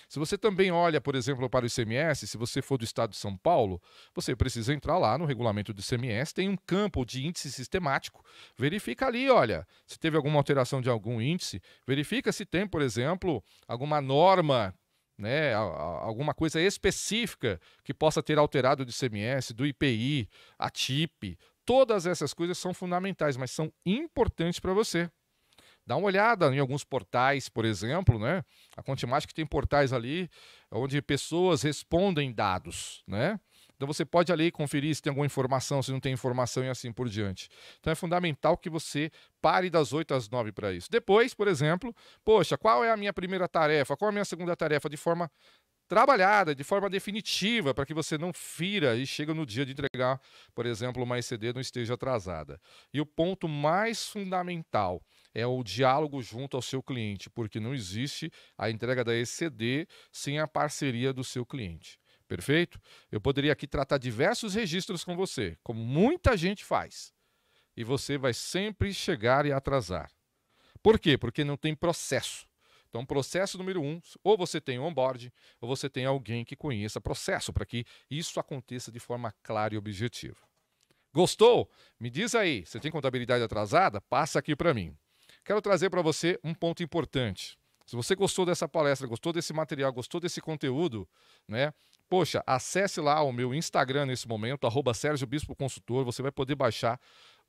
Se você também olha, por exemplo, para o ICMS, se você for do estado de São Paulo, você precisa entrar lá no regulamento do ICMS, tem um campo de índice sistemático, verifica ali, olha, se teve alguma alteração de algum índice, verifica se tem, por exemplo, alguma norma né, alguma coisa específica que possa ter alterado do ICMS, do IPI, a TIP. Todas essas coisas são fundamentais, mas são importantes para você. Dá uma olhada em alguns portais, por exemplo, né? A Contimática tem portais ali onde pessoas respondem dados, né? Então você pode ali conferir se tem alguma informação, se não tem informação e assim por diante. Então é fundamental que você pare das 8 às 9 para isso. Depois, por exemplo, poxa, qual é a minha primeira tarefa? Qual é a minha segunda tarefa? De forma trabalhada, de forma definitiva, para que você não fira e chega no dia de entregar, por exemplo, uma ECD não esteja atrasada. E o ponto mais fundamental é o diálogo junto ao seu cliente, porque não existe a entrega da ECD sem a parceria do seu cliente. Perfeito? Eu poderia aqui tratar diversos registros com você, como muita gente faz. E você vai sempre chegar e atrasar. Por quê? Porque não tem processo. Então, processo número um, ou você tem onboard, ou você tem alguém que conheça processo, para que isso aconteça de forma clara e objetiva. Gostou? Me diz aí, você tem contabilidade atrasada? Passa aqui para mim. Quero trazer para você um ponto importante. Se você gostou dessa palestra, gostou desse material, gostou desse conteúdo, né? Poxa, acesse lá o meu Instagram nesse momento, arroba Sérgio Bispo Consultor, você vai poder baixar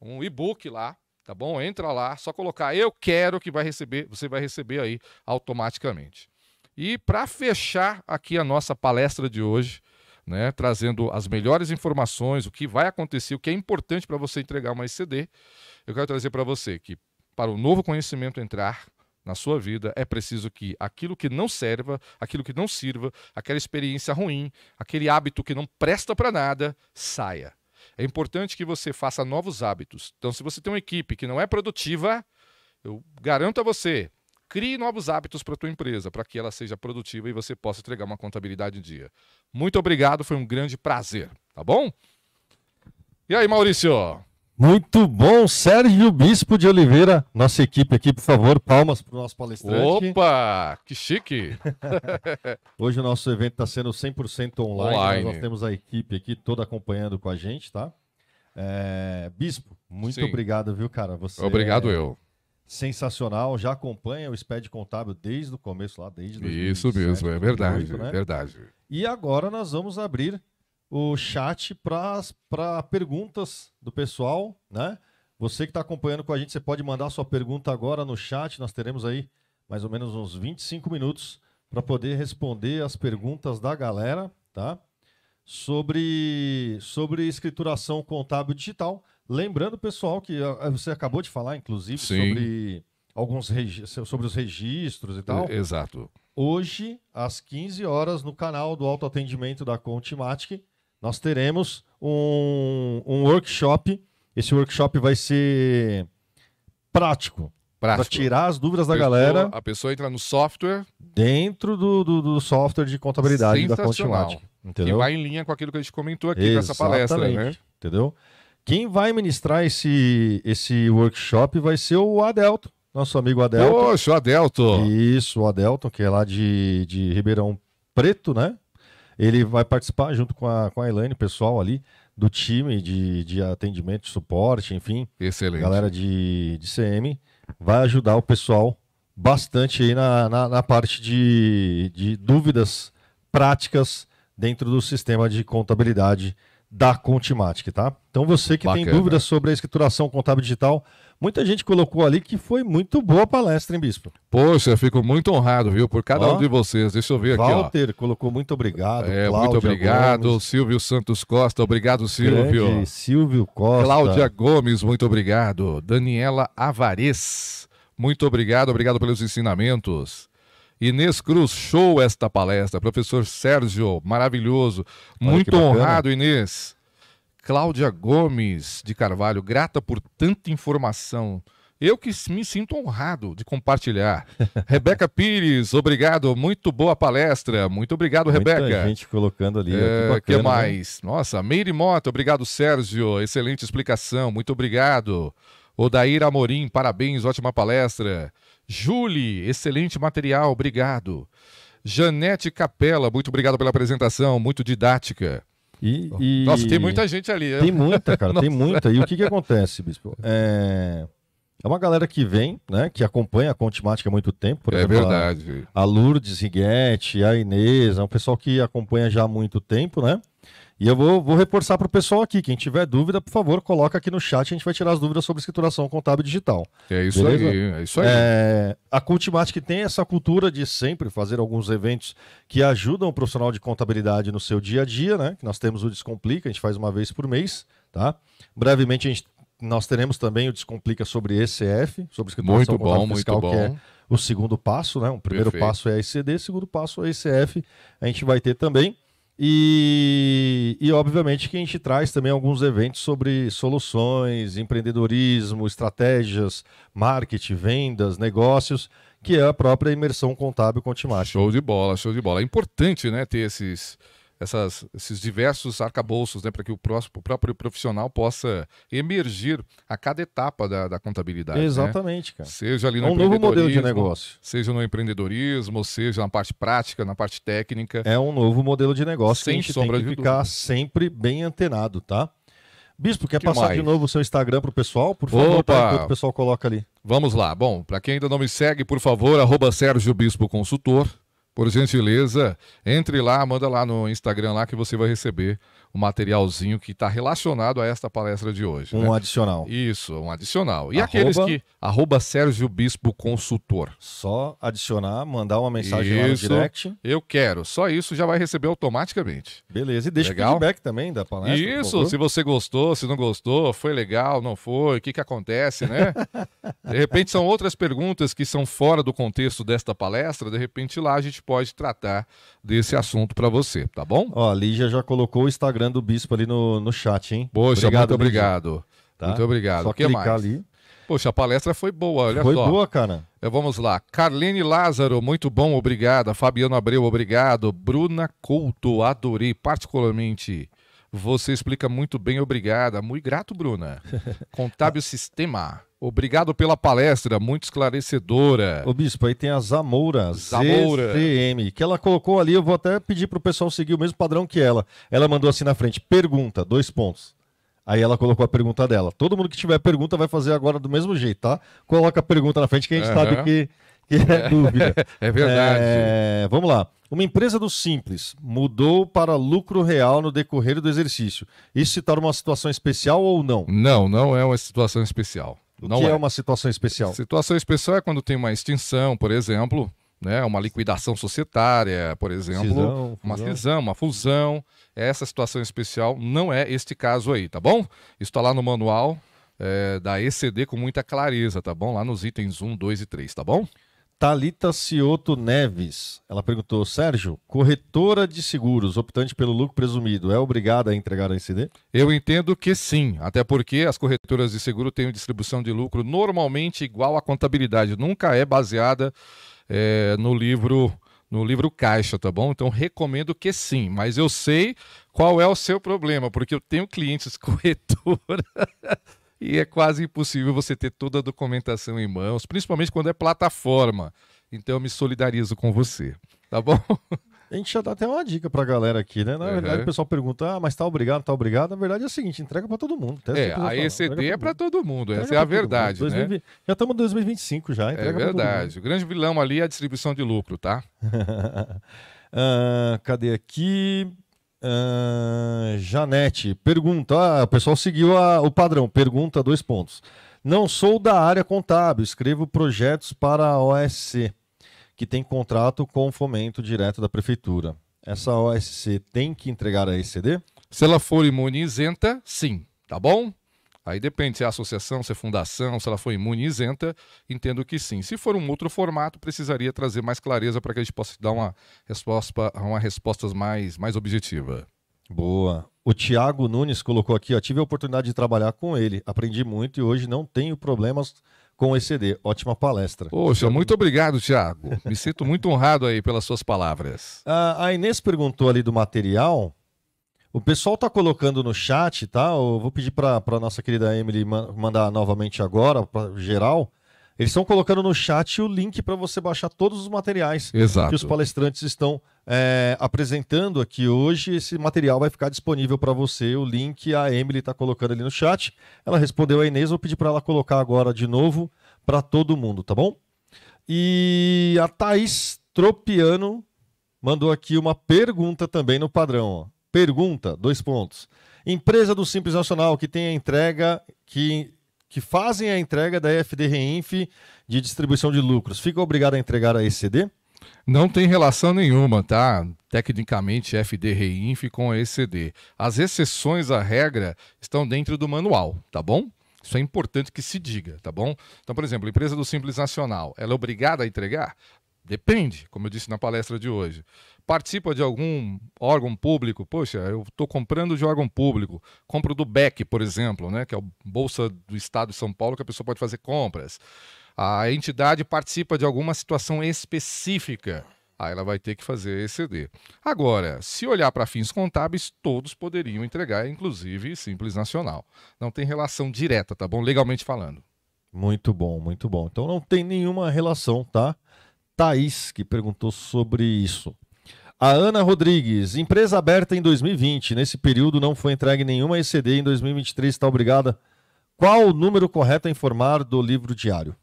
um e-book lá, tá bom? Entra lá, só colocar eu quero que vai receber, você vai receber aí automaticamente. E para fechar aqui a nossa palestra de hoje, né, trazendo as melhores informações, o que vai acontecer, o que é importante para você entregar uma ECD, eu quero trazer para você que para o novo conhecimento entrar na sua vida, é preciso que aquilo que não serva, aquilo que não sirva, aquela experiência ruim, aquele hábito que não presta para nada, saia. É importante que você faça novos hábitos. Então, se você tem uma equipe que não é produtiva, eu garanto a você, crie novos hábitos para a tua empresa, para que ela seja produtiva e você possa entregar uma contabilidade em dia. Muito obrigado, foi um grande prazer, tá bom? E aí, Maurício? Muito bom, Sérgio Bispo de Oliveira, nossa equipe aqui, por favor, palmas para o nosso palestrante. Opa, que chique! <laughs> Hoje o nosso evento está sendo 100% online, online. nós temos a equipe aqui toda acompanhando com a gente, tá? É... Bispo, muito Sim. obrigado, viu, cara? Você Obrigado é... eu. Sensacional, já acompanha o SPED Contábil desde o começo lá, desde 2017, Isso mesmo, é verdade, 2008, né? verdade. E agora nós vamos abrir o chat para perguntas do pessoal, né? Você que está acompanhando com a gente, você pode mandar sua pergunta agora no chat. Nós teremos aí mais ou menos uns 25 minutos para poder responder as perguntas da galera, tá? Sobre, sobre escrituração contábil digital. Lembrando, pessoal, que você acabou de falar, inclusive, Sim. sobre alguns sobre os registros e tal. Exato. Hoje, às 15 horas, no canal do autoatendimento da Contimatic, nós teremos um, um workshop. Esse workshop vai ser prático. Para tirar as dúvidas da pessoa, galera. A pessoa entra no software. Dentro do, do, do software de contabilidade da Contimática. Entendeu? E vai em linha com aquilo que a gente comentou aqui nessa palestra, né? Entendeu? Quem vai ministrar esse, esse workshop vai ser o Adelto, nosso amigo Adelto. Poxa, o Adelto. Isso, o Adelto, que é lá de, de Ribeirão Preto, né? Ele vai participar junto com a, com a Elaine, pessoal ali do time de, de atendimento, de suporte, enfim. Excelente. Galera de, de CM. Vai ajudar o pessoal bastante aí na, na, na parte de, de dúvidas práticas dentro do sistema de contabilidade da Contimatic, tá? Então você que Bacana. tem dúvidas sobre a escrituração contábil digital, muita gente colocou ali que foi muito boa a palestra, hein, Bispo? Poxa, eu fico muito honrado, viu, por cada ó, um de vocês. Deixa eu ver Walter aqui, Walter colocou muito obrigado. É, Cláudia muito obrigado. Gomes. Silvio Santos Costa, obrigado, Silvio. Grande Silvio Costa. Cláudia Gomes, muito obrigado. Daniela Avares, muito obrigado, obrigado pelos ensinamentos. Inês Cruz, show esta palestra. Professor Sérgio, maravilhoso. Muito honrado, Inês. Cláudia Gomes de Carvalho, grata por tanta informação Eu que me sinto honrado de compartilhar. <laughs> Rebeca Pires, obrigado, muito boa palestra. Muito obrigado, Muita Rebeca. gente colocando ali. É, que que né? mais? Nossa, Meire Mota, obrigado, Sérgio. Excelente explicação, muito obrigado. Odair Amorim, parabéns, ótima palestra. Julie, excelente material, obrigado. Janete Capela, muito obrigado pela apresentação, muito didática. E, e- Nossa, tem muita gente ali. Tem muita, cara, tem <laughs> muita. E o que que acontece, Bispo? É, é uma galera que vem, né, que acompanha a Contimática há muito tempo. Por é exemplo, a- verdade. A Lourdes Riguete, a Inês, é um pessoal que acompanha já há muito tempo, né? E eu vou, vou reforçar para o pessoal aqui. Quem tiver dúvida, por favor, coloca aqui no chat. A gente vai tirar as dúvidas sobre escrituração contábil digital. É isso Beleza? aí, é isso aí. É, a Cultimatic tem essa cultura de sempre fazer alguns eventos que ajudam o profissional de contabilidade no seu dia a dia, né? Que nós temos o Descomplica, a gente faz uma vez por mês, tá? Brevemente a gente, nós teremos também o Descomplica sobre ECF, sobre escrituração Muito contábil bom, muito fiscal, que é bom. o segundo passo, né? O primeiro Perfeito. passo é a ICD, o segundo passo é a ICF. A gente vai ter também. E, e, obviamente, que a gente traz também alguns eventos sobre soluções, empreendedorismo, estratégias, marketing, vendas, negócios, que é a própria imersão contábil Contimática. Show de bola, show de bola. É importante, né, ter esses, essas, esses diversos arcabouços, né, para que o, próximo, o próprio profissional possa emergir a cada etapa da, da contabilidade. né? Exatamente, cara. Seja ali É no um novo modelo de negócio. Seja no empreendedorismo, seja na parte prática, na parte técnica. É um novo modelo de negócio Sem que a gente sombra tem que ficar sempre bem antenado, tá? Bispo, quer Que passar mais? de novo o seu Instagram pro pessoal? Por favor, Opa! tá? o pessoal coloca ali. Vamos lá. Bom, para quem ainda não me segue, por favor, arroba Sérgio Bispo Consultor. Por gentileza, entre lá, manda lá no Instagram lá que você vai receber o materialzinho que está relacionado a esta palestra de hoje. né? Um adicional. Isso, um adicional. E Arroba- aqueles que. Arroba Sérgio Bispo Consultor. Só adicionar, mandar uma mensagem lá no Isso. direct. Eu quero. Só isso já vai receber automaticamente. Beleza. E deixa Legal. o feedback também da palestra. isso, se você gostou, se não gostou, foi legal, não foi, o que, que acontece, né? <laughs> de repente são outras perguntas que são fora do contexto desta palestra, de repente lá a gente pode tratar desse assunto para você, tá bom? Ó, a Lígia já colocou o Instagram do Bispo ali no, no chat, hein? Poxa, muito Lígia. obrigado. Tá? Muito obrigado. Só o que clicar mais? ali. Poxa, a palestra foi boa, olha Foi só. boa, cara. Eh, Vamos lá. Carlene Lázaro, muito bom, obrigada. Fabiano Abreu, obrigado. Bruna Couto, adorei particularmente. Você explica muito bem, obrigada. Muito grato, Bruna. <laughs> Contábil Sistema. Obrigado pela palestra, muito esclarecedora. Ô, Bispo, aí tem a Zamoura, Zamoura. ZCM, que ela colocou ali, eu vou até pedir pro pessoal seguir o mesmo padrão que ela. Ela mandou assim na frente, pergunta, dois pontos. Aí ela colocou a pergunta dela. Todo mundo que tiver pergunta vai fazer agora do mesmo jeito, tá? Coloca a pergunta na frente que a gente Aham. sabe que, que é <laughs> dúvida. É verdade. É, vamos lá. Uma empresa do Simples mudou para lucro real no decorrer do exercício. Isso se torna uma situação especial ou não? Não, não é uma situação especial. O não que é. é. uma situação especial? Situação especial é quando tem uma extinção, por exemplo, né, uma liquidação societária, por exemplo, Cisão, uma fusão. cisão, uma fusão. Essa situação especial não é este caso aí, tá bom? Isso está lá no manual é, da ECD com muita clareza, tá bom? Lá nos itens 1, 2 e 3, tá bom? Talita Cioto Neves. Ela perguntou: Sérgio, corretora de seguros optante pelo lucro presumido é obrigada a entregar a ICD? Eu entendo que sim, até porque as corretoras de seguro têm distribuição de lucro normalmente igual à contabilidade, nunca é baseada é, no livro no livro caixa, tá bom? Então recomendo que sim, mas eu sei qual é o seu problema, porque eu tenho clientes <laughs> corretora e é quase impossível você ter toda a documentação em mãos, principalmente quando é plataforma. Então eu me solidarizo com você, tá bom? <laughs> A gente já dá até uma dica pra galera aqui, né? Na Uhum. verdade, o pessoal pergunta: ah, mas tá obrigado, tá obrigado. Na verdade é o seguinte: entrega pra todo mundo. É, a ECD é para todo mundo, Entrega essa é a pra mundo. verdade, né? 2020 Já estamos em 2025 já. É pra verdade. O grande vilão ali é a distribuição de lucro, tá? <laughs> Ah, cadê aqui? Ah, Janete, pergunta. Ah, o pessoal seguiu a- o padrão. Pergunta, dois pontos. Não sou da área contábil, escrevo projetos para a OSC, que tem contrato com o fomento direto da prefeitura. Essa OSC tem que entregar a ECD? Se ela for imune isenta, sim, tá bom? Aí depende se é associação, se é fundação, se ela for imune isenta, entendo que sim. Se for um outro formato, precisaria trazer mais clareza para que a gente possa dar uma resposta, uma resposta mais, mais objetiva. Boa. O Tiago Nunes colocou aqui, ó, tive a oportunidade de trabalhar com ele, aprendi muito e hoje não tenho problemas com ECD. Ótima palestra. Poxa, muito obrigado, Thiago. Me sinto muito honrado aí pelas suas palavras. <laughs> A Inês perguntou ali do material. O pessoal tá colocando no chat, tá? Eu vou pedir para a nossa querida Emily mandar novamente agora, para geral. Eles estão colocando no chat o link para você baixar todos os materiais Exato. que os palestrantes estão é, apresentando aqui hoje. Esse material vai ficar disponível para você. O link a Emily está colocando ali no chat. Ela respondeu a Inês, vou pedir para ela colocar agora de novo para todo mundo, tá bom? E a Thaís Tropiano mandou aqui uma pergunta também no padrão. Ó. Pergunta, dois pontos. Empresa do Simples Nacional que tem a entrega, que, que fazem a entrega da FD Reinf de distribuição de lucros, fica obrigado a entregar a ECD? Não tem relação nenhuma, tá? Tecnicamente, FD Reinf com a ECD. As exceções à regra estão dentro do manual, tá bom? Isso é importante que se diga, tá bom? Então, por exemplo, empresa do Simples Nacional, ela é obrigada a entregar? Depende, como eu disse na palestra de hoje participa de algum órgão público, poxa, eu estou comprando de órgão público, compro do BEC, por exemplo, né, que é a Bolsa do Estado de São Paulo, que a pessoa pode fazer compras. A entidade participa de alguma situação específica, aí ela vai ter que fazer ECD. Agora, se olhar para fins contábeis, todos poderiam entregar, inclusive Simples Nacional. Não tem relação direta, tá bom? Legalmente falando. Muito bom, muito bom. Então não tem nenhuma relação, tá? Thaís, que perguntou sobre isso. A Ana Rodrigues, empresa aberta em 2020. Nesse período não foi entregue nenhuma ECD. Em 2023 está obrigada. Qual o número correto a informar do livro diário?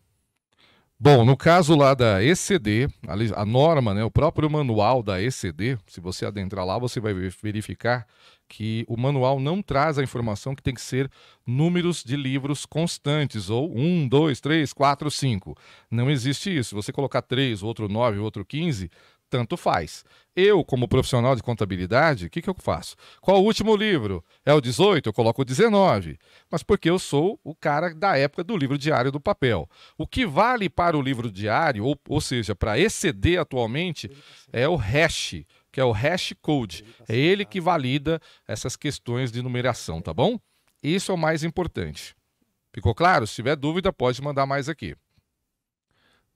Bom, no caso lá da ECD, a norma, né, o próprio manual da ECD, se você adentrar lá, você vai verificar que o manual não traz a informação que tem que ser números de livros constantes, ou 1, 2, 3, 4, 5. Não existe isso. Se você colocar 3, outro 9, outro 15, tanto faz. Eu, como profissional de contabilidade, o que, que eu faço? Qual o último livro? É o 18? Eu coloco o 19. Mas porque eu sou o cara da época do livro diário do papel. O que vale para o livro diário, ou, ou seja, para exceder atualmente, é o hash, que é o hash code. É ele que valida essas questões de numeração, tá bom? Isso é o mais importante. Ficou claro? Se tiver dúvida, pode mandar mais aqui.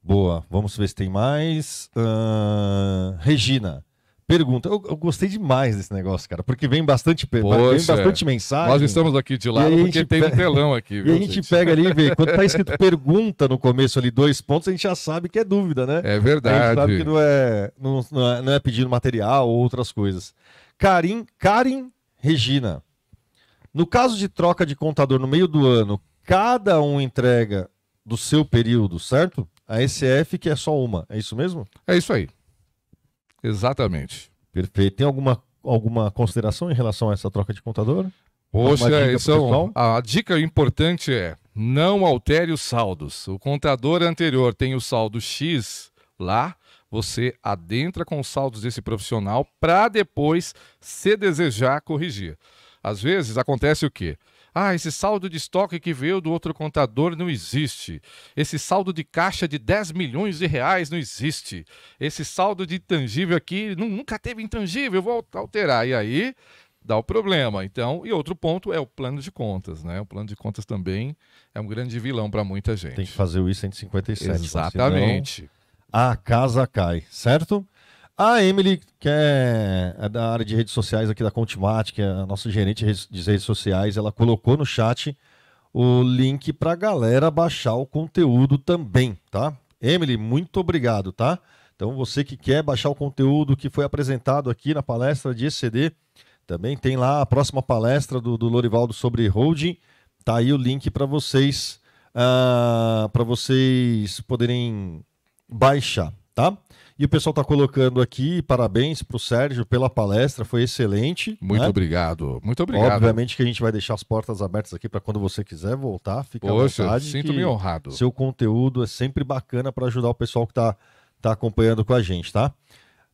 Boa, vamos ver se tem mais. Uh, Regina. Pergunta, eu, eu, gostei demais desse negócio, cara, porque vem bastante, Poxa, vem bastante mensagem. Nós estamos aqui de lado porque tem um telão aqui. Viu, e a gente, gente, pega ali e vê, quando tá escrito <laughs> pergunta no começo ali, dois pontos, a gente já sabe que é dúvida, né? É verdade. A gente sabe que não é, não, não é, não é pedindo material ou outras coisas. Karim, Karim Regina. No caso de troca de contador no meio do ano, cada um entrega do seu período, certo? A ECF que é só uma, é isso mesmo? É isso aí. Exatamente. Perfeito. Tem alguma, alguma consideração em relação a essa troca de contador? Poxa, então, a dica importante é não altere os saldos. O contador anterior tem o saldo X lá, você adentra com os saldos desse profissional para depois, se desejar, corrigir. Às vezes acontece o quê? Ah, esse saldo de estoque que veio do outro contador não existe. Esse saldo de caixa de 10 milhões de reais não existe. Esse saldo de intangível aqui nunca teve intangível, vou alterar. E aí dá o problema. Então, e outro ponto é o plano de contas, né? O plano de contas também é um grande vilão para muita gente. Tem que fazer o I-157. Exatamente. Senão a casa cai, certo? A Emily, que é, é, da área de redes sociais aqui da Contimate, que é a nossa gerente de redes sociais, ela colocou no chat o link para a galera baixar o conteúdo também, tá? Emily, muito obrigado, tá? Então, você que quer baixar o conteúdo que foi apresentado aqui na palestra de ECD, também tem lá a próxima palestra do, do Lorivaldo sobre holding. Tá aí o link para vocês, uh, para vocês poderem baixar, tá? E o pessoal está colocando aqui, parabéns para o Sérgio pela palestra, foi excelente. Muito né? obrigado, muito obrigado. Obviamente que a gente vai deixar as portas abertas aqui para quando você quiser voltar, fica Poxa, à vontade. sinto-me honrado. Seu conteúdo é sempre bacana para ajudar o pessoal que está tá acompanhando com a gente, tá?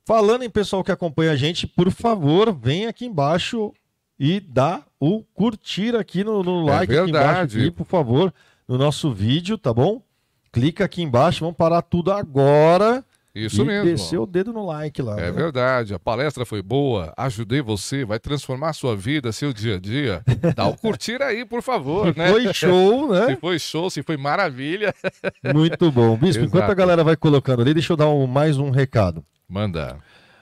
Falando em pessoal que acompanha a gente, por favor, vem aqui embaixo e dá o curtir aqui no, no é like é aqui embaixo, aqui, por favor, no nosso vídeo, tá bom? Clica aqui embaixo, vamos parar tudo agora Isso e mesmo. descer o dedo no like lá. É né? verdade, a palestra foi boa, ajudei você, vai transformar a sua vida, seu dia a dia. Dá um curtir aí, por favor, né? Foi show, <laughs> Se né? foi show, se foi maravilha. <laughs> Muito bom. Bispo, enquanto a Exato. galera vai colocando ali, deixa eu dar um- mais um recado. Manda.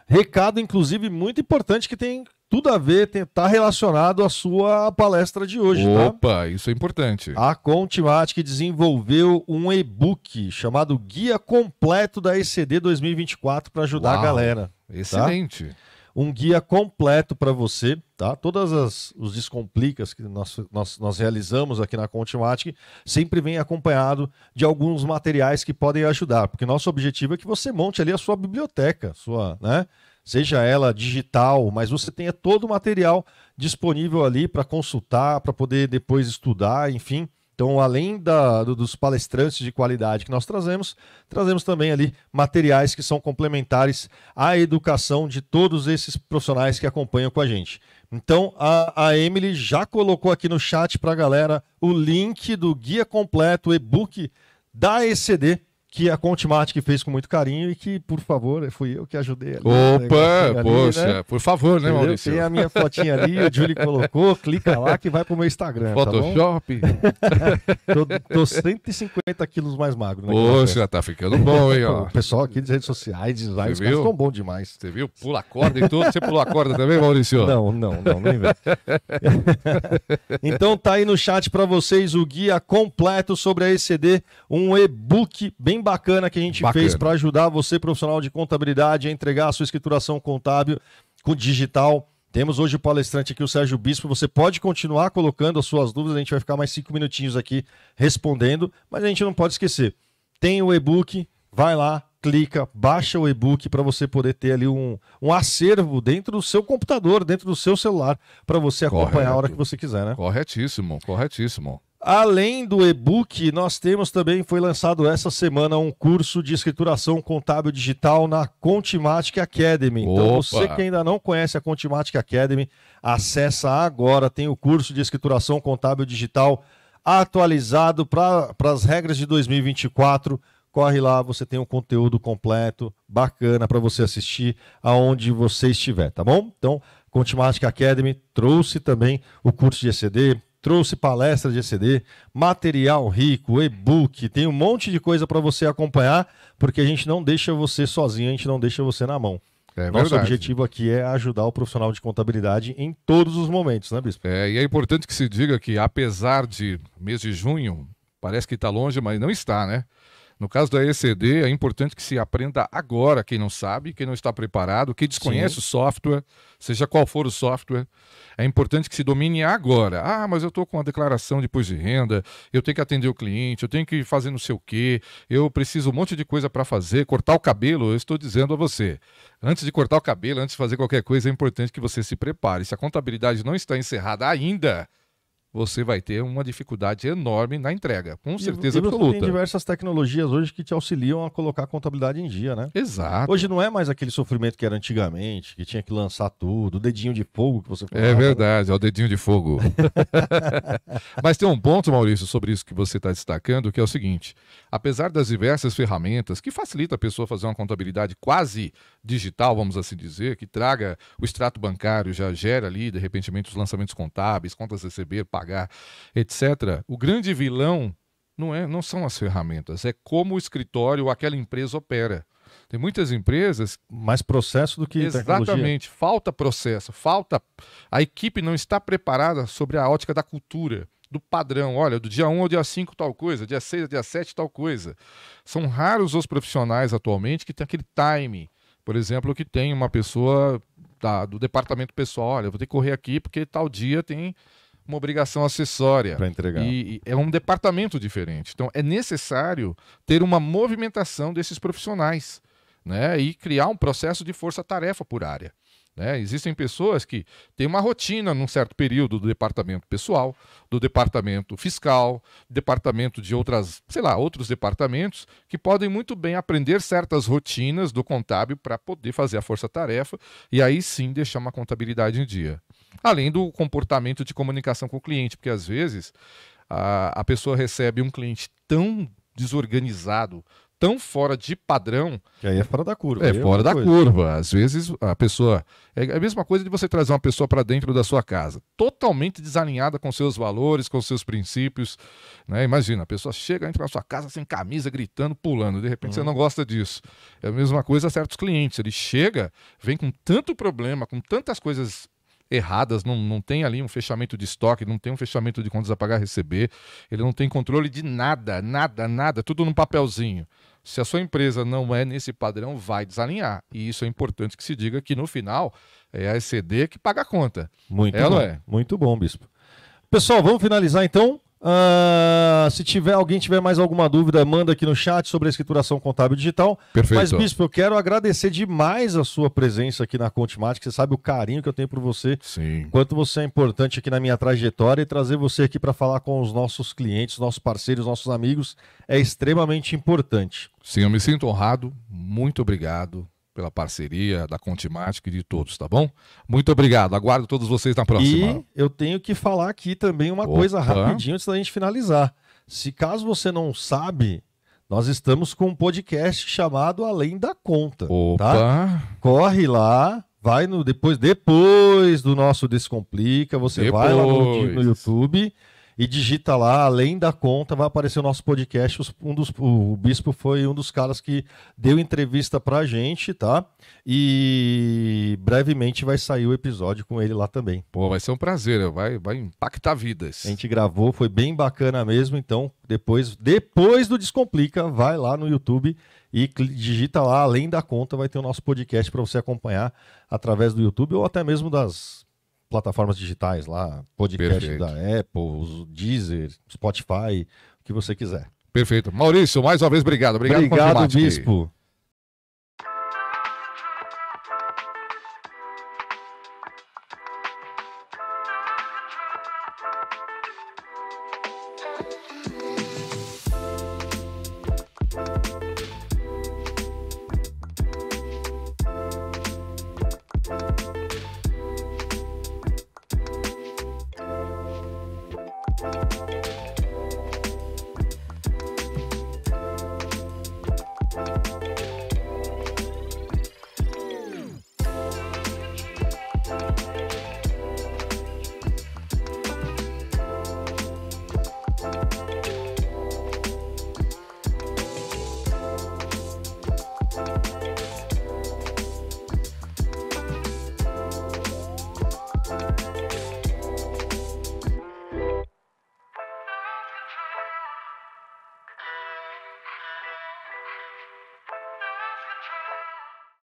Recado, inclusive, muito importante que tem tudo a ver, está relacionado à sua palestra de hoje, tá? Opa, isso é importante. A Contimatic desenvolveu um e-book chamado Guia Completo da ECD 2024 para ajudar Uau. a galera. Excelente. Um guia completo para você, tá? Todas as os descomplicas que nós, nós, nós realizamos aqui na Contimatic sempre vem acompanhado de alguns materiais que podem ajudar, porque nosso objetivo é que você monte ali a sua biblioteca, sua, né? Seja ela digital, mas você tenha todo o material disponível ali para consultar, para poder depois estudar, enfim. Então, além da- do- dos palestrantes de qualidade que nós trazemos, trazemos também ali materiais que são complementares à educação de todos esses profissionais que acompanham com a gente. Então, a, a Emily já colocou aqui no chat para a galera o link do guia completo, e-book da ECD, que a Contimatic fez com muito carinho e que, por favor, fui eu que ajudei ali. negocinho Opa, ali, poxa, né? por favor, né, Entendeu? Maurício? Tem a minha fotinha ali, o Julie colocou, clica lá que vai pro meu Instagram, tá bom? Photoshop. <laughs> Tô, tô 150 quilos mais magro. festa. Poxa, tá ficando bom, hein, ó. <laughs> O pessoal aqui das redes sociais, design, os caras estão bons demais. Você viu? Pula a corda e tudo. Você pulou a corda também, Maurício? Não, não, não, nem vem. <laughs> então tá aí no chat para vocês o guia completo sobre a ECD, um e-book bem bacana que a gente Bacana. fez para ajudar você, profissional de contabilidade, a entregar a sua escrituração contábil com digital. Temos hoje o palestrante aqui, o Sérgio Bispo. Você pode continuar colocando as suas dúvidas, a gente vai ficar mais cinco minutinhos aqui respondendo, mas a gente não pode esquecer. Tem o e-book, vai lá, clica, baixa o e-book para você poder ter ali um, um acervo dentro do seu computador, dentro do seu celular, para você acompanhar a hora Correto. que você quiser, né? Corretíssimo, corretíssimo. Além do e-book, nós temos também, foi lançado essa semana, um curso de escrituração contábil digital na Contimatic Academy. Então, Opa! você que ainda não conhece a Contimatic Academy, acessa agora, tem o curso de escrituração contábil digital atualizado para as regras de 2024. Corre lá, você tem um conteúdo completo, bacana para você assistir aonde você estiver, tá bom? Então, Contimatic Academy trouxe também o curso de ECD, trouxe palestra de ECD, material rico, e-book, tem um monte de coisa para você acompanhar, porque a gente não deixa você sozinho, a gente não deixa você na mão. É Nosso verdade. objetivo aqui é ajudar o profissional de contabilidade em todos os momentos, né, Bispo? É, e é importante que se diga que, apesar de mês de junho, parece que está longe, mas não está, né? No caso da ECD, é importante que se aprenda agora, quem não sabe, quem não está preparado, quem desconhece Sim. o software, seja qual for o software, é importante que se domine agora. Ah, mas eu estou com a declaração de imposto de renda, eu tenho que atender o cliente, eu tenho que fazer não sei o quê, eu preciso um monte de coisa para fazer, cortar o cabelo, eu estou dizendo a você. Antes de cortar o cabelo, antes de fazer qualquer coisa, é importante que você se prepare. Se a contabilidade não está encerrada ainda, você vai ter uma dificuldade enorme na entrega, com certeza e você absoluta. tem diversas tecnologias hoje que te auxiliam a colocar a contabilidade em dia, né? Exato. Hoje não é mais aquele sofrimento que era antigamente, que tinha que lançar tudo, o dedinho de fogo que você falava. É verdade, é o dedinho de fogo. <laughs> Mas tem um ponto, Maurício, sobre isso que você está destacando, que é o seguinte: apesar das diversas ferramentas que facilita a pessoa fazer uma contabilidade quase digital, vamos assim dizer, que traga o extrato bancário, já gera ali, de repente, os lançamentos contábeis, contas a receber, pagar, etc. O grande vilão não, é, não são as ferramentas, é como o escritório ou aquela empresa opera. Tem muitas empresas Mais processo do que tecnologia. Exatamente. Falta processo, falta. A equipe não está preparada sobre a ótica da cultura, do padrão. Olha, do dia 1 ao dia 5 tal coisa, dia 6 ao dia 7 tal coisa. São raros os profissionais atualmente que têm aquele time. Por exemplo, que tem uma pessoa da- do departamento pessoal. Olha, vou ter que correr aqui porque tal dia tem uma obrigação acessória. para entregar. E, e é um departamento diferente. Então, é necessário ter uma movimentação desses profissionais né? e criar um processo de força-tarefa por área. né? Existem pessoas que têm uma rotina num certo período do departamento pessoal, do departamento fiscal, departamento de outras, sei lá, outros departamentos, que podem muito bem aprender certas rotinas do contábil para poder fazer a força-tarefa e aí sim deixar uma contabilidade em dia. Além do comportamento de comunicação com o cliente, porque às vezes a, a pessoa recebe um cliente tão desorganizado, tão fora de padrão. Que aí é fora da curva. É aí fora da coisa. curva. Às vezes a pessoa. É a mesma coisa de você trazer uma pessoa para dentro da sua casa, totalmente desalinhada com seus valores, com seus princípios. Né? Imagina, a pessoa chega, entra na sua casa sem camisa, gritando, pulando. De repente você Uhum. não gosta disso. É a mesma coisa a certos clientes. Ele chega, vem com tanto problema, com tantas coisas erradas, não, não tem ali um fechamento de estoque, não tem um fechamento de contas a pagar receber, ele não tem controle de nada, nada, nada, tudo num papelzinho. Se a sua empresa não é nesse padrão, vai desalinhar. E isso é importante que se diga que no final é a ECD que paga a conta. Muito É ou bom. é? Muito bom, Bispo. Pessoal, vamos finalizar então. Ah, se tiver alguém tiver mais alguma dúvida, manda aqui no chat sobre a escrituração contábil digital. Perfeito. Mas, Bispo, eu quero agradecer demais a sua presença aqui na Contimática. Você sabe o carinho que eu tenho por você, Sim. quanto você é importante aqui na minha trajetória e trazer você aqui para falar com os nossos clientes, nossos parceiros, nossos amigos é extremamente importante. Sim, eu me sinto honrado. Muito obrigado pela parceria da Contimática e de todos, tá bom? Muito obrigado. Aguardo todos vocês na próxima. E eu tenho que falar aqui também uma Opa. coisa rapidinho antes da gente finalizar. Se caso você não sabe, nós estamos com um podcast chamado Além da Conta. Opa! Tá? Corre lá, vai no depois depois do nosso Descomplica, você vai lá no, Depois. no YouTube e digita lá Além da Conta, vai aparecer o nosso podcast. Um dos, o Bispo foi um dos caras que deu entrevista pra gente, tá? E brevemente vai sair o episódio com ele lá também. Pô, vai ser um prazer, vai, vai impactar vidas. A gente gravou, foi bem bacana mesmo. Então, depois, depois do Descomplica, vai lá no YouTube e digita lá, além da conta, vai ter o nosso podcast para você acompanhar através do YouTube ou até mesmo das plataformas digitais lá, podcast Perfeito. da Apple, Deezer, Spotify, o que você quiser. Perfeito. Maurício, mais uma vez, obrigado. Obrigado, Obrigado. Bispo.